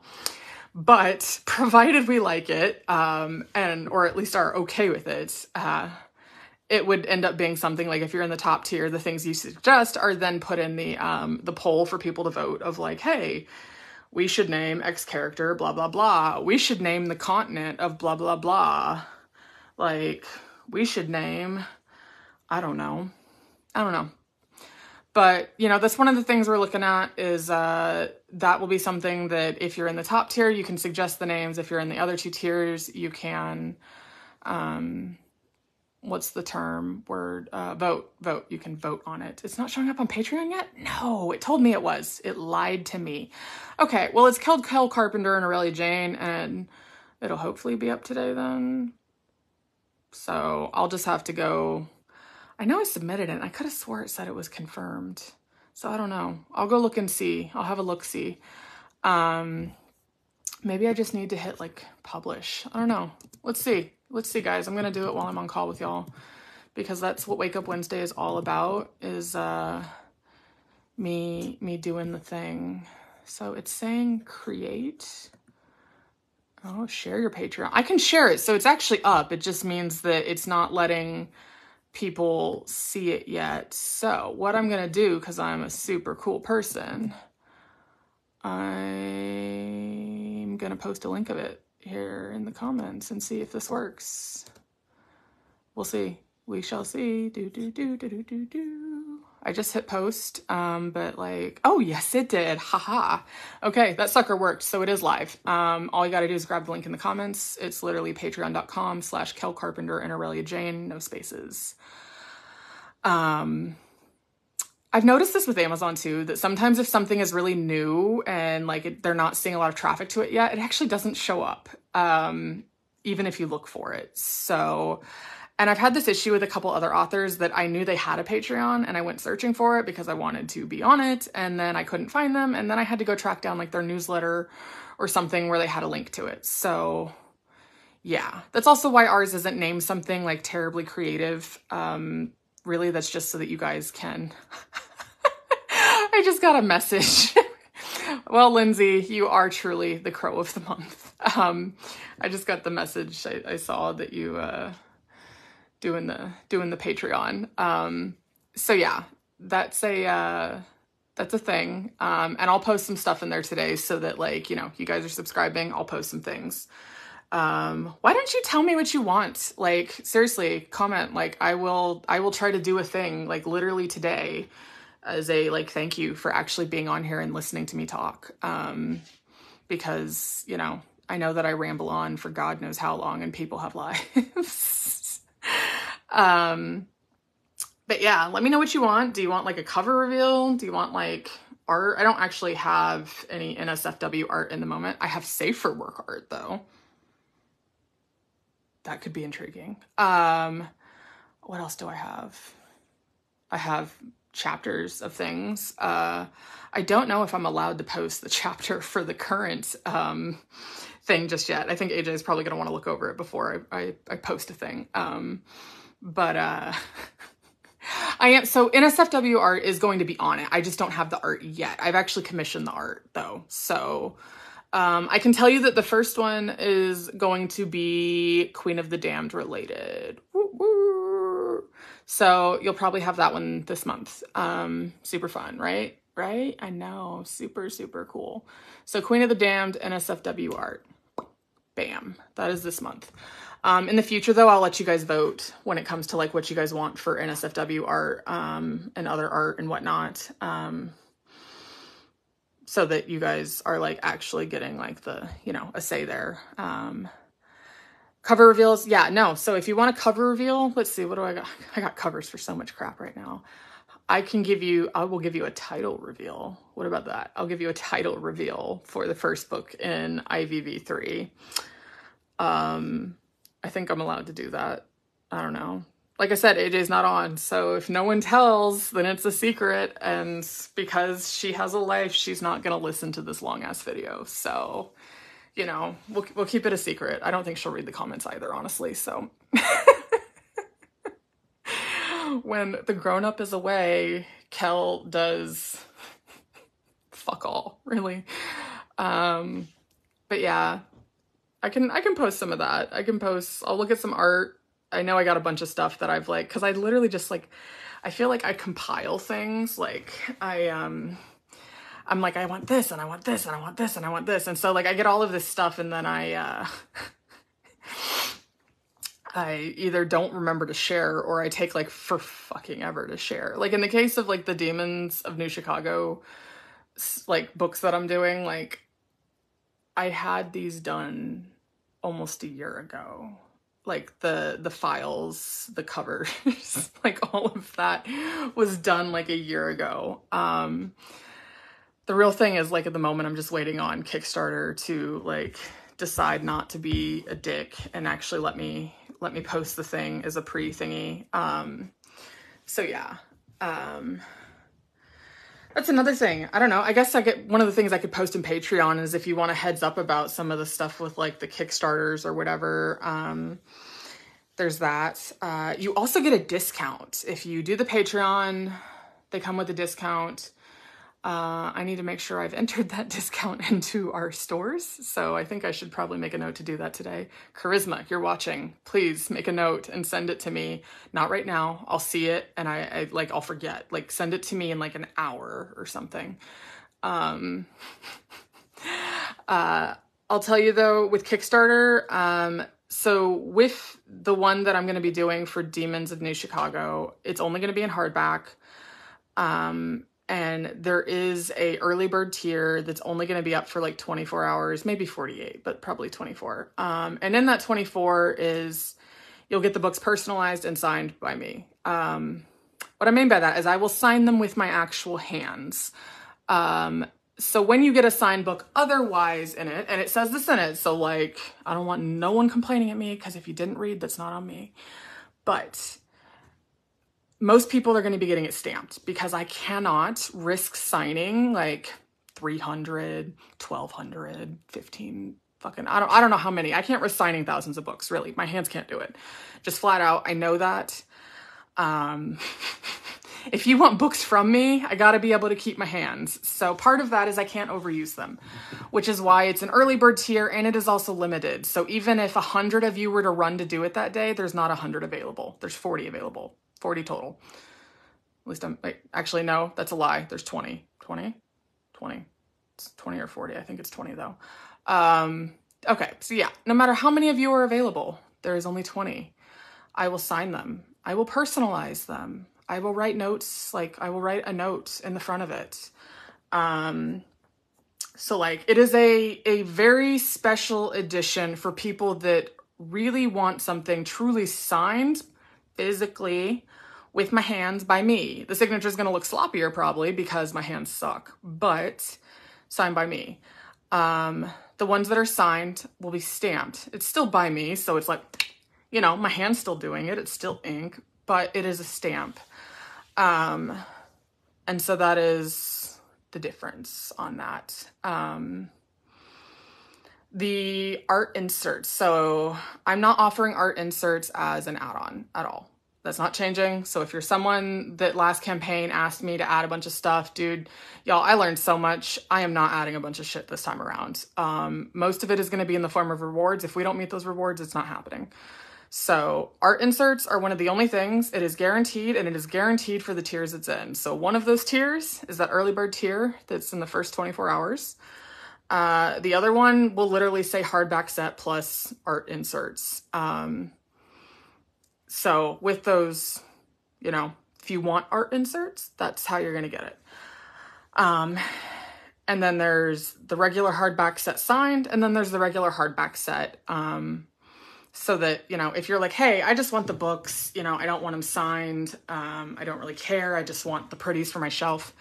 But provided we like it um and or at least are okay with it, uh it would end up being something like if you're in the top tier, the things you suggest are then put in the um the poll for people to vote of like, hey, we should name X character, blah blah blah. We should name the continent of blah blah blah like, we should name, I don't know. I don't know. But, you know, that's one of the things we're looking at is uh, that will be something that if you're in the top tier, you can suggest the names. If you're in the other two tiers, you can, um, what's the term word? Uh, vote, vote. You can vote on it. It's not showing up on Patreon yet? No, it told me it was. It lied to me. Okay, well, it's killed Kel Carpenter and Aurelia Jane, and it'll hopefully be up today then. So I'll just have to go. I know I submitted it. And I could have swore it said it was confirmed. So I don't know. I'll go look and see. I'll have a look see. Um, maybe I just need to hit like publish. I don't know. Let's see. Let's see, guys. I'm gonna do it while I'm on call with y'all because that's what Wake Up Wednesday is all about. Is uh, me me doing the thing. So it's saying create. Oh, share your Patreon. I can share it. So it's actually up. It just means that it's not letting people see it yet. So what I'm going to do, because I'm a super cool person, I'm going to post a link of it here in the comments and see if this works. We'll see. We shall see. Do, do, do, do, do, do, do. I just hit post, um, but like, oh yes, it did. Haha. Okay, that sucker worked. So it is live. Um, all you gotta do is grab the link in the comments. It's literally patreon.com slash Kel Carpenter and Aurelia Jane, no spaces. Um, I've noticed this with Amazon too, that sometimes if something is really new and like it, they're not seeing a lot of traffic to it yet, it actually doesn't show up, um, even if you look for it. So and I've had this issue with a couple other authors that I knew they had a Patreon and I went searching for it because I wanted to be on it and then I couldn't find them and then I had to go track down like their newsletter or something where they had a link to it. So yeah, that's also why ours isn't named something like terribly creative. Um, really, that's just so that you guys can. I just got a message. well, Lindsay, you are truly the crow of the month. Um, I just got the message. I, I saw that you. Uh, doing the doing the Patreon. Um, so yeah, that's a uh, That's a thing. Um, and I'll post some stuff in there today so that like, you know, you guys are subscribing, I'll post some things. Um, why don't you tell me what you want? Like seriously, comment. Like I will I will try to do a thing like literally today as a like thank you for actually being on here and listening to me talk. Um, because, you know, I know that I ramble on for God knows how long and people have lives. Um, but yeah, let me know what you want. Do you want like a cover reveal? Do you want like art? I don't actually have any NSFW art in the moment. I have safer work art though. That could be intriguing. Um, what else do I have? I have chapters of things. Uh, I don't know if I'm allowed to post the chapter for the current um, thing just yet. I think AJ is probably going to want to look over it before I, I, I post a thing. Um, but uh, I am so NSFW art is going to be on it. I just don't have the art yet. I've actually commissioned the art though. So um, I can tell you that the first one is going to be Queen of the Damned related. So you'll probably have that one this month. Um, super fun, right? Right? I know. Super, super cool. So Queen of the Damned NSFW art. Bam. That is this month. Um, in the future, though, I'll let you guys vote when it comes to like what you guys want for NSFW art um, and other art and whatnot. Um, so that you guys are like actually getting like the, you know, a say there. Um, cover reveals. Yeah, no. So if you want a cover reveal, let's see, what do I got? I got covers for so much crap right now. I can give you, I will give you a title reveal. What about that? I'll give you a title reveal for the first book in IVV3. Um, I think I'm allowed to do that. I don't know. Like I said, AJ's not on, so if no one tells, then it's a secret, and because she has a life, she's not gonna listen to this long ass video. So, you know, we'll we'll keep it a secret. I don't think she'll read the comments either, honestly. So, when the grown up is away, Kel does fuck all, really. Um, but yeah, I can I can post some of that. I can post. I'll look at some art. I know I got a bunch of stuff that I've like because I literally just like I feel like I compile things. Like I um I'm like I want this and I want this and I want this and I want this and so like I get all of this stuff and then I uh I either don't remember to share or I take like for fucking ever to share. Like in the case of like the Demons of New Chicago like books that I'm doing, like I had these done almost a year ago. Like the the files, the covers, like all of that was done like a year ago. Um the real thing is like at the moment I'm just waiting on Kickstarter to like decide not to be a dick and actually let me let me post the thing as a pre thingy. Um, so yeah, um, that's another thing. I don't know. I guess I get one of the things I could post in Patreon is if you want a heads up about some of the stuff with like the Kickstarters or whatever. Um, there's that. Uh, you also get a discount if you do the Patreon. They come with a discount. Uh, I need to make sure I've entered that discount into our stores. So I think I should probably make a note to do that today. Charisma, you're watching. Please make a note and send it to me. Not right now. I'll see it and I, I like I'll forget. Like send it to me in like an hour or something. Um, uh, I'll tell you though with Kickstarter, um, so with the one that I'm going to be doing for Demons of New Chicago, it's only going to be in hardback. Um, and there is a early bird tier that's only going to be up for like 24 hours maybe 48 but probably 24 um, and in that 24 is you'll get the books personalized and signed by me. Um, what i mean by that is i will sign them with my actual hands. Um, so when you get a signed book otherwise in it and it says this in it so like i don't want no one complaining at me because if you didn't read that's not on me. But most people are going to be getting it stamped because I cannot risk signing like 300, 1200, 15 fucking I don't I don't know how many. I can't risk signing thousands of books, really. My hands can't do it. Just flat out, I know that. Um if you want books from me, I got to be able to keep my hands. So part of that is I can't overuse them, which is why it's an early bird tier and it is also limited. So even if a hundred of you were to run to do it that day, there's not a hundred available. There's 40 available. 40 total. At least I'm, wait, actually, no, that's a lie. There's 20 20? 20. It's 20 or 40. I think it's 20 though. Um, okay, so yeah, no matter how many of you are available, there is only 20. I will sign them. I will personalize them. I will write notes, like I will write a note in the front of it. Um, so like it is a a very special edition for people that really want something truly signed physically with my hands by me. The signature is going to look sloppier probably because my hands suck, but signed by me. Um, the ones that are signed will be stamped. It's still by me, so it's like, you know, my hand's still doing it. It's still ink, but it is a stamp. Um, and so that is the difference on that. Um, the art inserts. So I'm not offering art inserts as an add-on at all. That's not changing. So if you're someone that last campaign asked me to add a bunch of stuff, dude, y'all, I learned so much. I am not adding a bunch of shit this time around. Um, most of it is going to be in the form of rewards. If we don't meet those rewards, it's not happening. So art inserts are one of the only things. It is guaranteed and it is guaranteed for the tiers it's in. So one of those tiers is that early bird tier that's in the first 24 hours. Uh, the other one will literally say hardback set plus art inserts. Um, so with those, you know, if you want art inserts, that's how you're going to get it. Um, and then there's the regular hardback set signed, and then there's the regular hardback set. Um, so that, you know, if you're like, hey, I just want the books, you know, I don't want them signed, um, I don't really care, I just want the pretties for my shelf,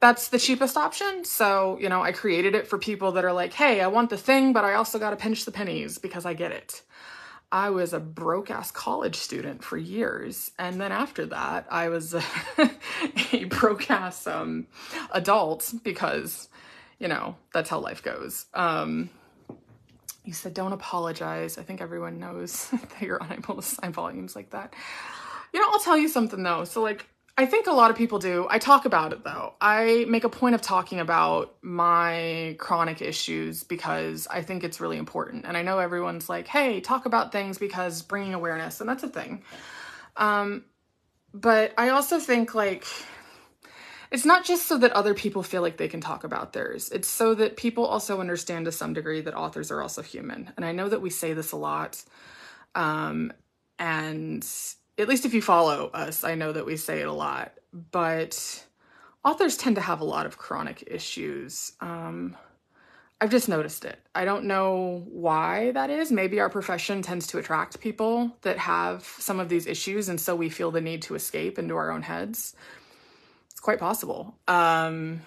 that's the cheapest option. So, you know, I created it for people that are like, hey, I want the thing, but I also got to pinch the pennies because I get it. I was a broke ass college student for years. And then after that, I was a, a broke ass um, adult because, you know, that's how life goes. Um, you said don't apologize. I think everyone knows that you're unable to sign volumes like that. You know, I'll tell you something though. So, like, I think a lot of people do. I talk about it though. I make a point of talking about my chronic issues because I think it's really important. And I know everyone's like, hey, talk about things because bringing awareness, and that's a thing. Um, but I also think like, it's not just so that other people feel like they can talk about theirs. It's so that people also understand to some degree that authors are also human. And I know that we say this a lot. Um, and at least if you follow us, I know that we say it a lot, but authors tend to have a lot of chronic issues. Um, I've just noticed it. I don't know why that is. Maybe our profession tends to attract people that have some of these issues, and so we feel the need to escape into our own heads. It's quite possible. Um,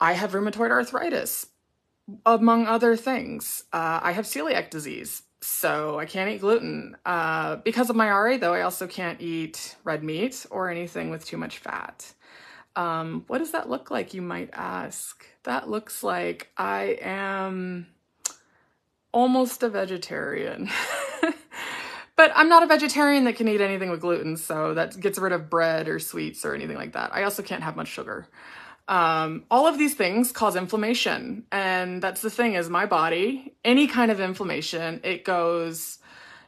I have rheumatoid arthritis, among other things. Uh, I have celiac disease so I can't eat gluten. Uh, because of my RA, though, I also can't eat red meat or anything with too much fat. Um, what does that look like, you might ask? That looks like I am almost a vegetarian. but I'm not a vegetarian that can eat anything with gluten, so that gets rid of bread or sweets or anything like that. I also can't have much sugar. Um, all of these things cause inflammation. And that's the thing is my body, any kind of inflammation, it goes,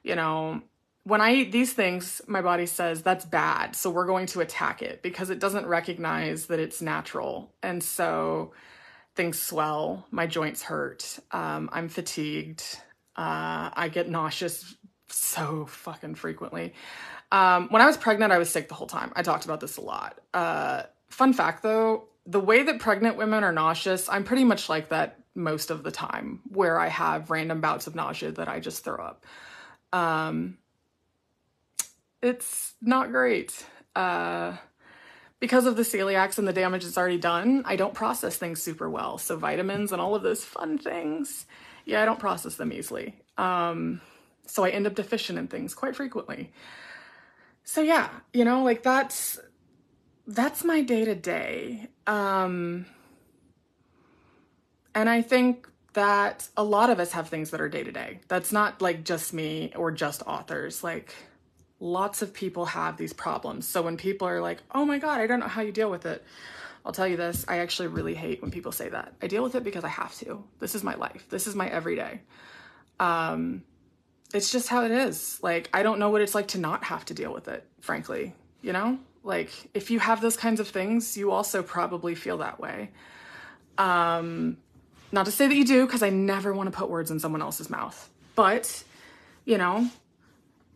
you know, when I eat these things, my body says that's bad. So we're going to attack it because it doesn't recognize that it's natural. And so things swell, my joints hurt, um, I'm fatigued, uh, I get nauseous so fucking frequently. Um, when I was pregnant, I was sick the whole time. I talked about this a lot. Uh, fun fact though, the way that pregnant women are nauseous, I'm pretty much like that most of the time, where I have random bouts of nausea that I just throw up. Um, it's not great. Uh, because of the celiacs and the damage it's already done, I don't process things super well. So vitamins and all of those fun things, yeah, I don't process them easily. Um, so I end up deficient in things quite frequently. So yeah, you know, like that's that's my day to day. Um, and I think that a lot of us have things that are day to day. That's not like just me or just authors. Like lots of people have these problems. So when people are like, oh my God, I don't know how you deal with it. I'll tell you this, I actually really hate when people say that. I deal with it because I have to. This is my life. This is my everyday. Um, it's just how it is. Like, I don't know what it's like to not have to deal with it, frankly, you know? Like, if you have those kinds of things, you also probably feel that way. Um, not to say that you do, because I never want to put words in someone else's mouth. But, you know,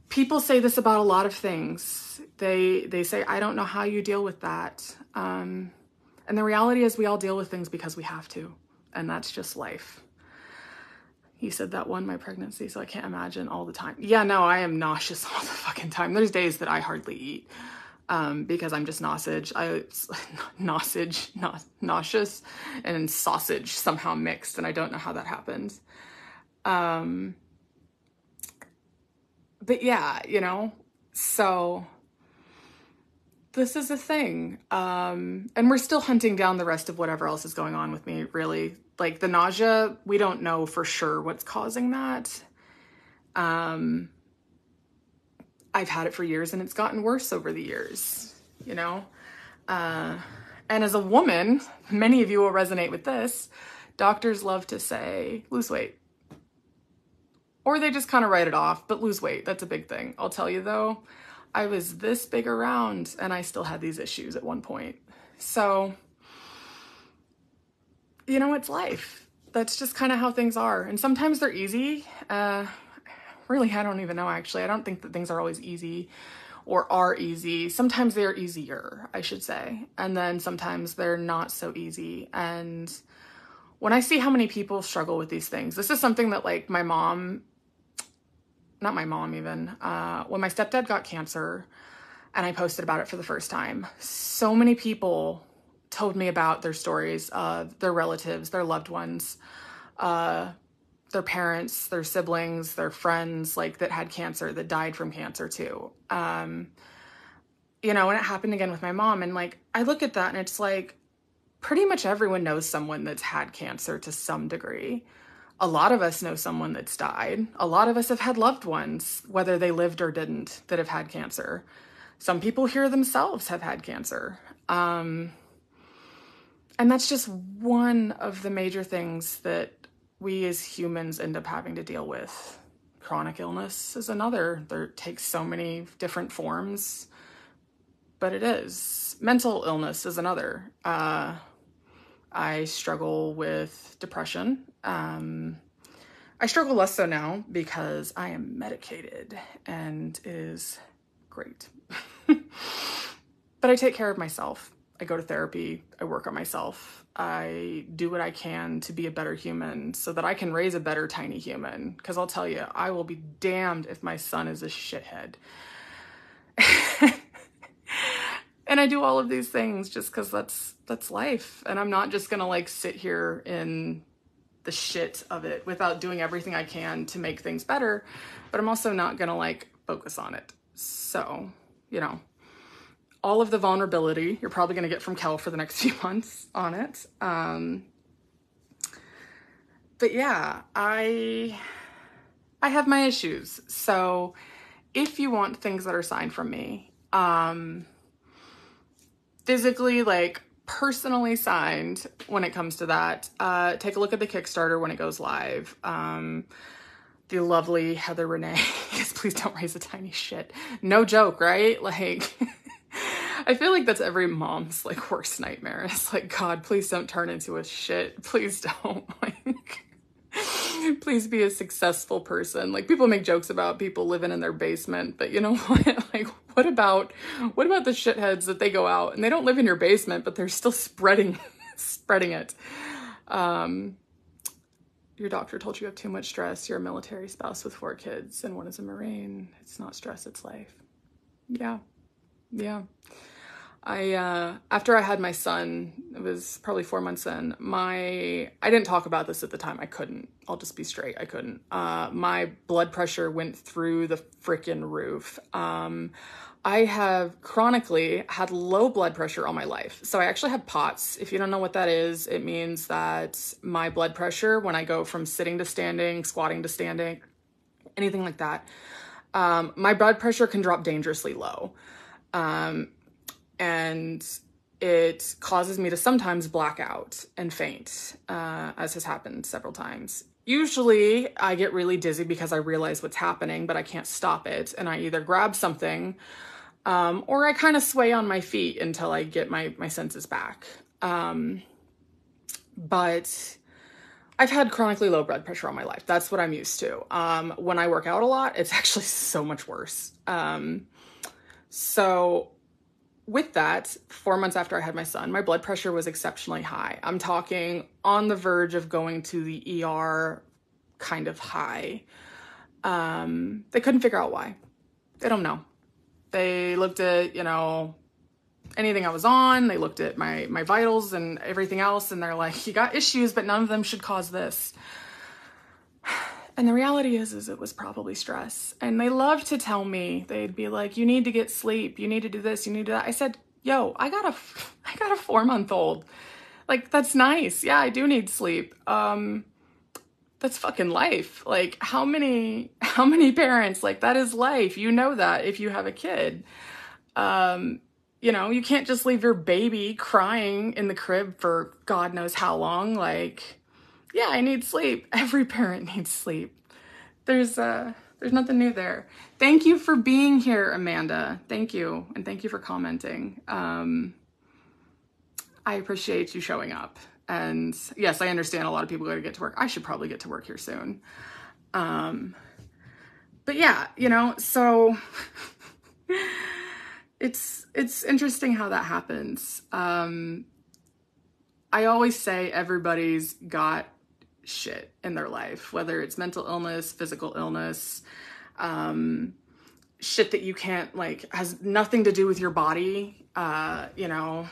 people say this about a lot of things. They they say, I don't know how you deal with that. Um, and the reality is we all deal with things because we have to. And that's just life. He said that won my pregnancy, so I can't imagine all the time. Yeah, no, I am nauseous all the fucking time. There's days that I hardly eat um, because I'm just nausage. I nausage, na- nauseous, and sausage somehow mixed, and I don't know how that happens. Um, but yeah, you know, so this is a thing. Um, and we're still hunting down the rest of whatever else is going on with me, really like the nausea, we don't know for sure what's causing that. Um, I've had it for years and it's gotten worse over the years, you know? Uh, and as a woman, many of you will resonate with this. Doctors love to say, lose weight. Or they just kind of write it off, but lose weight. That's a big thing. I'll tell you though, I was this big around and I still had these issues at one point. So, you know, it's life. That's just kind of how things are. And sometimes they're easy. Uh, really, I don't even know actually. I don't think that things are always easy or are easy. Sometimes they're easier, I should say. And then sometimes they're not so easy. And when I see how many people struggle with these things, this is something that like my mom, not my mom even, uh, when my stepdad got cancer and I posted about it for the first time, so many people told me about their stories of their relatives, their loved ones, uh, their parents, their siblings, their friends, like that had cancer, that died from cancer too. Um, you know, and it happened again with my mom. And like, I look at that and it's like, pretty much everyone knows someone that's had cancer to some degree. A lot of us know someone that's died. A lot of us have had loved ones, whether they lived or didn't, that have had cancer. Some people here themselves have had cancer. Um, and that's just one of the major things that we as humans end up having to deal with. Chronic illness is another. There takes so many different forms, but it is. Mental illness is another. Uh, I struggle with depression. Um, I struggle less so now because I am medicated and is great. but I take care of myself. I go to therapy, I work on myself, I do what I can to be a better human so that I can raise a better tiny human. Because I'll tell you, I will be damned if my son is a shithead. and I do all of these things just because that's that's life, and I'm not just gonna like sit here in the shit of it without doing everything I can to make things better. But I'm also not gonna like focus on it. So, you know, all of the vulnerability you're probably going to get from Kel for the next few months on it. Um, but yeah, I I have my issues. So if you want things that are signed from me, um, physically, like personally signed when it comes to that, uh, take a look at the Kickstarter when it goes live. Um, the lovely Heather Renee, yes, please don't raise a tiny shit. No joke, right? Like, I feel like that's every mom's like worst nightmare. It's like, God, please don't turn into a shit. Please don't. Like, please be a successful person. Like people make jokes about people living in their basement, but you know what? Like, what about what about the shitheads that they go out and they don't live in your basement, but they're still spreading spreading it. Um, your doctor told you you have too much stress. You're a military spouse with four kids, and one is a Marine. It's not stress, it's life. Yeah. Yeah. I uh, after I had my son, it was probably four months in. My I didn't talk about this at the time. I couldn't. I'll just be straight. I couldn't. Uh, my blood pressure went through the freaking roof. Um, I have chronically had low blood pressure all my life. So I actually have POTS. If you don't know what that is, it means that my blood pressure when I go from sitting to standing, squatting to standing, anything like that, um, my blood pressure can drop dangerously low. Um, and it causes me to sometimes black out and faint, uh, as has happened several times. Usually, I get really dizzy because I realize what's happening, but I can't stop it. And I either grab something Um, or I kind of sway on my feet until I get my, my senses back. Um, but I've had chronically low blood pressure all my life. That's what I'm used to. Um, when I work out a lot, it's actually so much worse. Um, so with that, four months after I had my son, my blood pressure was exceptionally high. I'm talking on the verge of going to the ER kind of high. Um, they couldn't figure out why. They don't know. They looked at, you know, anything I was on, they looked at my my vitals and everything else and they're like, "You got issues, but none of them should cause this." And the reality is, is it was probably stress. And they love to tell me, they'd be like, you need to get sleep. You need to do this. You need to that. I said, yo, I got a, I got a four month old. Like, that's nice. Yeah, I do need sleep. Um, that's fucking life. Like, how many, how many parents, like, that is life. You know that if you have a kid. Um, you know, you can't just leave your baby crying in the crib for God knows how long. Like, yeah, I need sleep. Every parent needs sleep. There's uh there's nothing new there. Thank you for being here, Amanda. Thank you. And thank you for commenting. Um I appreciate you showing up. And yes, I understand a lot of people got to get to work. I should probably get to work here soon. Um but yeah, you know, so it's it's interesting how that happens. Um I always say everybody's got shit in their life, whether it's mental illness, physical illness, um, shit that you can't like has nothing to do with your body, uh, you know,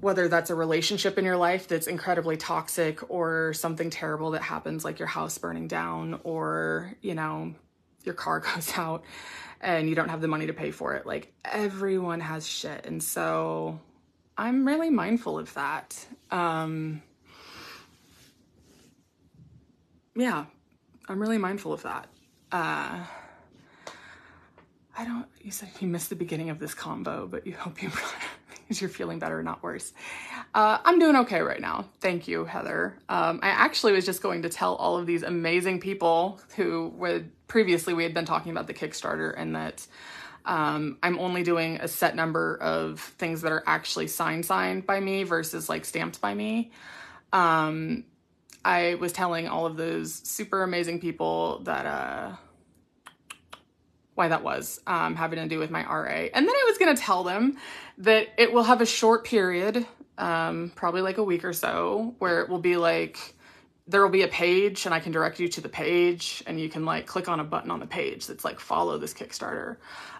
whether that's a relationship in your life that's incredibly toxic or something terrible that happens like your house burning down or, you know, your car goes out and you don't have the money to pay for it. Like everyone has shit. And so I'm really mindful of that. Um, yeah, I'm really mindful of that. Uh, I don't, you said you missed the beginning of this combo, but you hope you, you're feeling better, not worse. Uh, I'm doing okay right now. Thank you, Heather. Um, I actually was just going to tell all of these amazing people who would previously we had been talking about the Kickstarter and that um, I'm only doing a set number of things that are actually signed signed by me versus like stamped by me. Um, I was telling all of those super amazing people that uh, why that was um, having to do with my RA. And then I was going to tell them that it will have a short period, um, probably like a week or so, where it will be like there will be a page and I can direct you to the page and you can like click on a button on the page that's like follow this Kickstarter.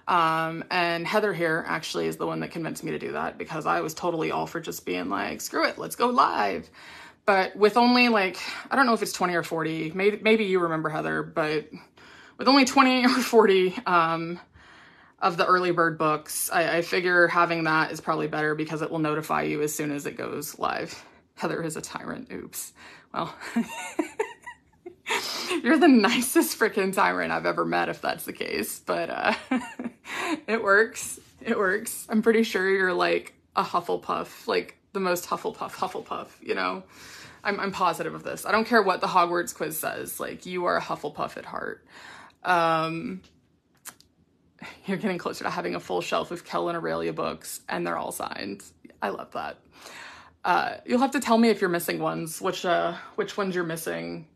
Um, and Heather here actually is the one that convinced me to do that because I was totally all for just being like, screw it, let's go live. But with only like, I don't know if it's 20 or 40, maybe, maybe you remember Heather, but with only 20 or 40 um, of the early bird books, I, I figure having that is probably better because it will notify you as soon as it goes live. Heather is a tyrant. Oops. Well, you're the nicest freaking tyrant I've ever met if that's the case, but uh, it works. It works. I'm pretty sure you're like a Hufflepuff, like the most Hufflepuff, Hufflepuff, you know? I'm, I'm positive of this. I don't care what the Hogwarts quiz says. Like, you are a Hufflepuff at heart. Um, you're getting closer to having a full shelf of Kel and Aurelia books, and they're all signed. I love that. Uh, you'll have to tell me if you're missing ones, which uh, which ones you're missing.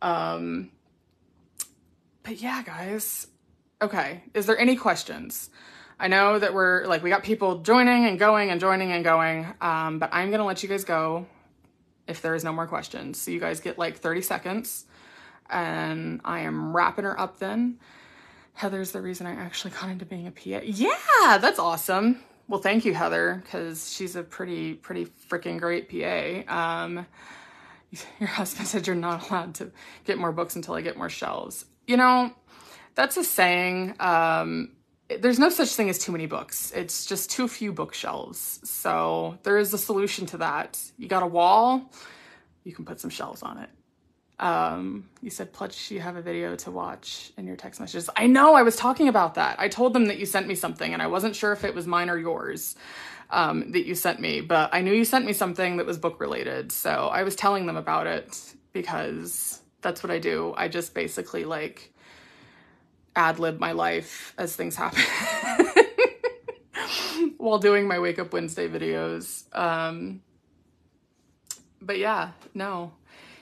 Um, but yeah, guys. Okay, is there any questions? I know that we're like we got people joining and going and joining and going, um, but I'm gonna let you guys go if there is no more questions. So you guys get like 30 seconds and I am wrapping her up then. Heather's the reason I actually got into being a PA. Yeah, that's awesome. Well, thank you, Heather, because she's a pretty, pretty freaking great PA. Um, your husband said you're not allowed to get more books until I get more shelves. You know, that's a saying. Um, there's no such thing as too many books. It's just too few bookshelves. So there is a solution to that. You got a wall, you can put some shelves on it. Um, you said, Pledge, you have a video to watch in your text messages. I know, I was talking about that. I told them that you sent me something and I wasn't sure if it was mine or yours um, that you sent me, but I knew you sent me something that was book related. So I was telling them about it because that's what I do. I just basically like ad lib my life as things happen while doing my Wake Up Wednesday videos. Um, but yeah, no.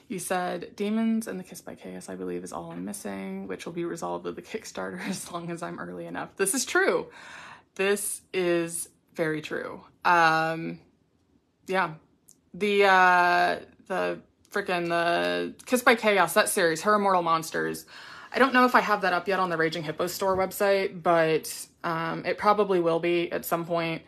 You said Demons and the Kissed by Chaos, I believe, is all I'm missing, which will be resolved with the Kickstarter as long as I'm early enough. This is true. This is very true. Um, yeah. The, uh, the freaking, the Kissed by Chaos, that series, Her Immortal Monsters. I don't know if I have that up yet on the Raging Hippo store website, but um, it probably will be at some point.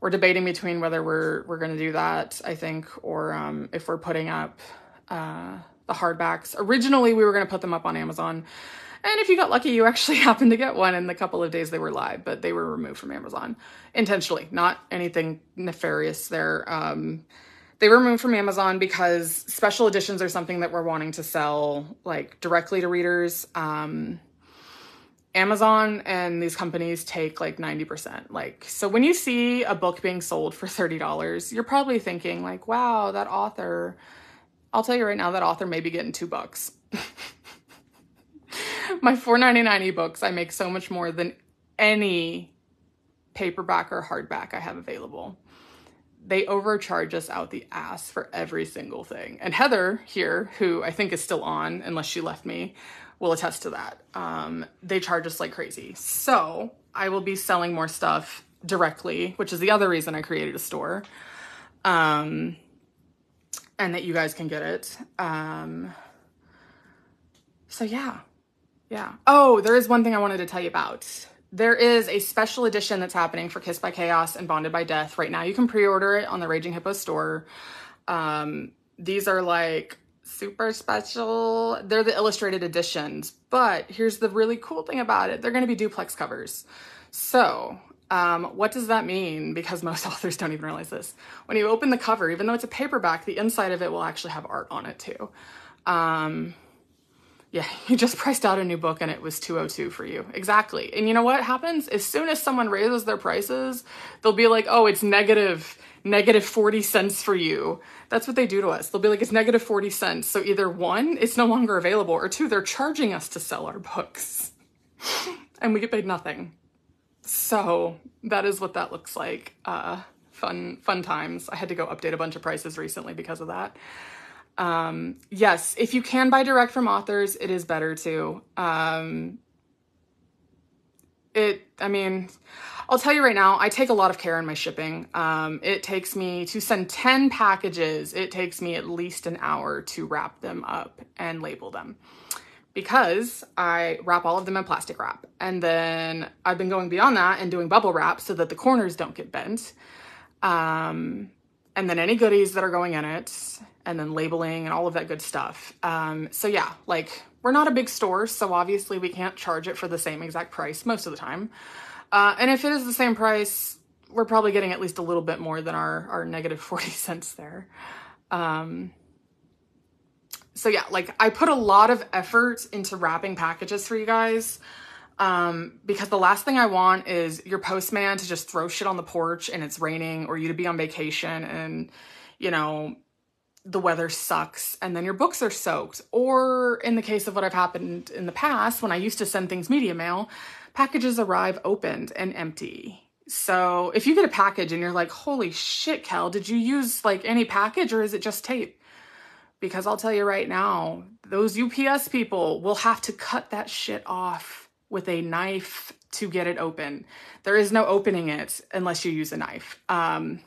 We're debating between whether we're we're going to do that, I think, or um, if we're putting up uh, the hardbacks. Originally, we were going to put them up on Amazon. And if you got lucky, you actually happened to get one in the couple of days they were live, but they were removed from Amazon intentionally, not anything nefarious there. Um, they were removed from Amazon because special editions are something that we're wanting to sell like directly to readers. Um, Amazon and these companies take like 90%. Like, so when you see a book being sold for $30, you're probably thinking like, wow, that author I'll tell you right now that author may be getting two bucks. My $4.99 ebooks, I make so much more than any paperback or hardback I have available. They overcharge us out the ass for every single thing. And Heather here, who I think is still on, unless she left me, will attest to that. Um, they charge us like crazy. So I will be selling more stuff directly, which is the other reason I created a store. Um, and that you guys can get it. Um, so yeah, yeah. Oh, there is one thing I wanted to tell you about. There is a special edition that's happening for Kissed by Chaos and Bonded by Death right now. You can pre-order it on the Raging Hippo store. Um, these are like super special. They're the illustrated editions, but here's the really cool thing about it. They're going to be duplex covers. So um, what does that mean? Because most authors don't even realize this. When you open the cover, even though it's a paperback, the inside of it will actually have art on it too. Um, yeah, you just priced out a new book and it was 202 for you. Exactly. And you know what happens? As soon as someone raises their prices, they'll be like, oh, it's negative, negative 40 cents for you. That's what they do to us. They'll be like, it's negative 40 cents. So either one, it's no longer available, or two, they're charging us to sell our books. and we get paid nothing. So that is what that looks like. Uh, fun, fun times. I had to go update a bunch of prices recently because of that. Um, yes, if you can buy direct from authors, it is better too. Um, it, I mean, I'll tell you right now, I take a lot of care in my shipping. Um, it takes me to send 10 packages, it takes me at least an hour to wrap them up and label them because I wrap all of them in plastic wrap. And then I've been going beyond that and doing bubble wrap so that the corners don't get bent. Um, and then any goodies that are going in it, and then labeling and all of that good stuff. Um, so yeah, like we're not a big store, so obviously we can't charge it for the same exact price most of the time. Uh, and if it is the same price, we're probably getting at least a little bit more than our, our negative 40 cents there. Um, so yeah, like I put a lot of effort into wrapping packages for you guys. Um, because the last thing I want is your postman to just throw shit on the porch and it's raining or you to be on vacation and, you know, the weather sucks and then your books are soaked. Or in the case of what I've happened in the past, when I used to send things media mail, packages arrive opened and empty. So if you get a package and you're like, holy shit, Kel, did you use like any package or is it just tape? Because I'll tell you right now, those UPS people will have to cut that shit off with a knife to get it open. There is no opening it unless you use a knife. Um,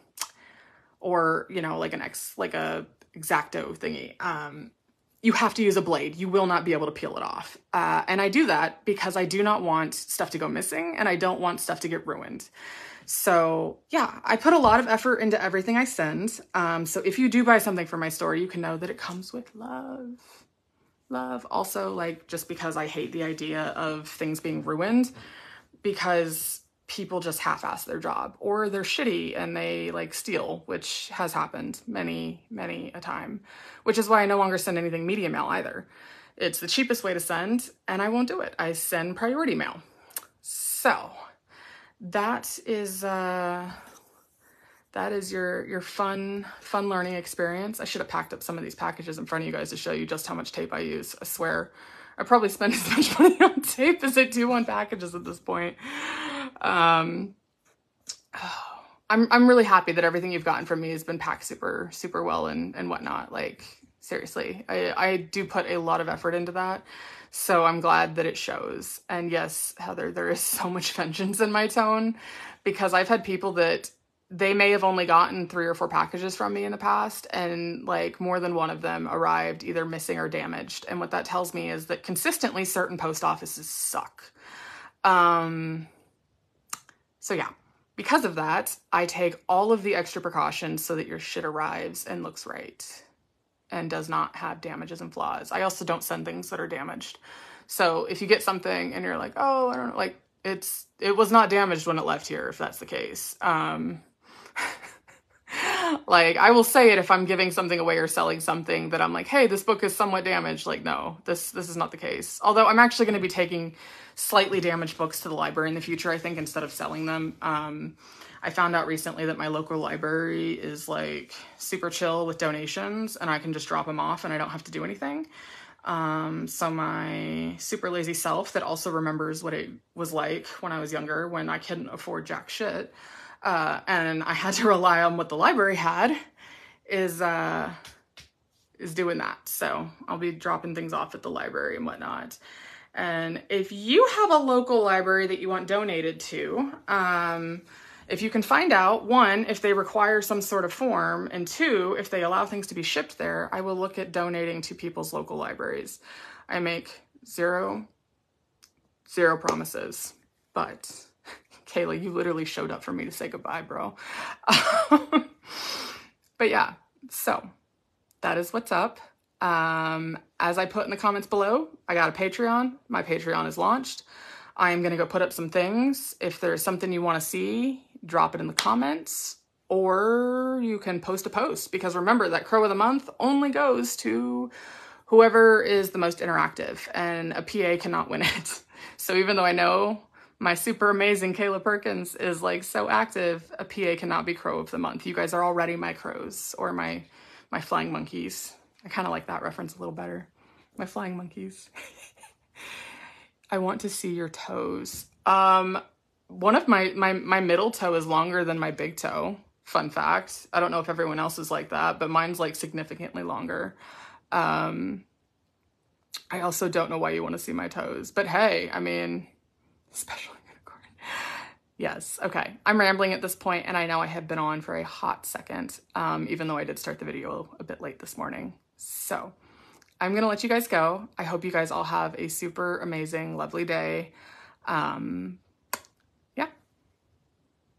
or, you know, like an X, like a X-Acto thingy. Um, you have to use a blade. You will not be able to peel it off. Uh, and I do that because I do not want stuff to go missing and I don't want stuff to get ruined. So yeah, I put a lot of effort into everything I send. Um, so if you do buy something from my store, you can know that it comes with love. Love. Also, like, just because I hate the idea of things being ruined because people just half-ass their job or they're shitty and they like steal, which has happened many, many a time, which is why I no longer send anything media mail either. It's the cheapest way to send and I won't do it. I send priority mail. So that is uh, that is your your fun fun learning experience. I should have packed up some of these packages in front of you guys to show you just how much tape I use. I swear. I probably spend as much money on tape as I do on packages at this point. Um, I'm I'm really happy that everything you've gotten from me has been packed super super well and and whatnot. Like seriously, I I do put a lot of effort into that. So I'm glad that it shows. And yes, Heather, there is so much vengeance in my tone because I've had people that they may have only gotten three or four packages from me in the past and like more than one of them arrived either missing or damaged and what that tells me is that consistently certain post offices suck um so yeah because of that i take all of the extra precautions so that your shit arrives and looks right and does not have damages and flaws. I also don't send things that are damaged. So if you get something and you're like oh i don't know like it's it was not damaged when it left here if that's the case. Um like I will say it if I'm giving something away or selling something that I'm like, hey, this book is somewhat damaged. Like, no, this this is not the case. Although I'm actually going to be taking slightly damaged books to the library in the future. I think instead of selling them. Um, I found out recently that my local library is like super chill with donations, and I can just drop them off, and I don't have to do anything. Um, so my super lazy self that also remembers what it was like when I was younger, when I couldn't afford jack shit uh, and I had to rely on what the library had, is uh, is doing that. So I'll be dropping things off at the library and whatnot. And if you have a local library that you want donated to, um, if you can find out, one, if they require some sort of form, and two, if they allow things to be shipped there, I will look at donating to people's local libraries. I make zero, zero promises, but Kayla, you literally showed up for me to say goodbye, bro. but yeah, so that is what's up. Um, as I put in the comments below, I got a Patreon. My Patreon is launched. I am going to go put up some things. If there's something you want to see, drop it in the comments or you can post a post because remember that crow of the month only goes to whoever is the most interactive and a PA cannot win it. So even though I know my super amazing Kayla Perkins is like so active, a PA cannot be crow of the month. You guys are already my crows or my my flying monkeys. I kind of like that reference a little better. My flying monkeys. I want to see your toes. Um, one of my, my, my middle toe is longer than my big toe. Fun fact. I don't know if everyone else is like that, but mine's like significantly longer. Um, I also don't know why you want to see my toes, but hey, I mean, Special unicorn. Yes, okay. I'm rambling at this point, and I know I have been on for a hot second, um, even though I did start the video a bit late this morning. So I'm gonna let you guys go. I hope you guys all have a super amazing, lovely day. Um,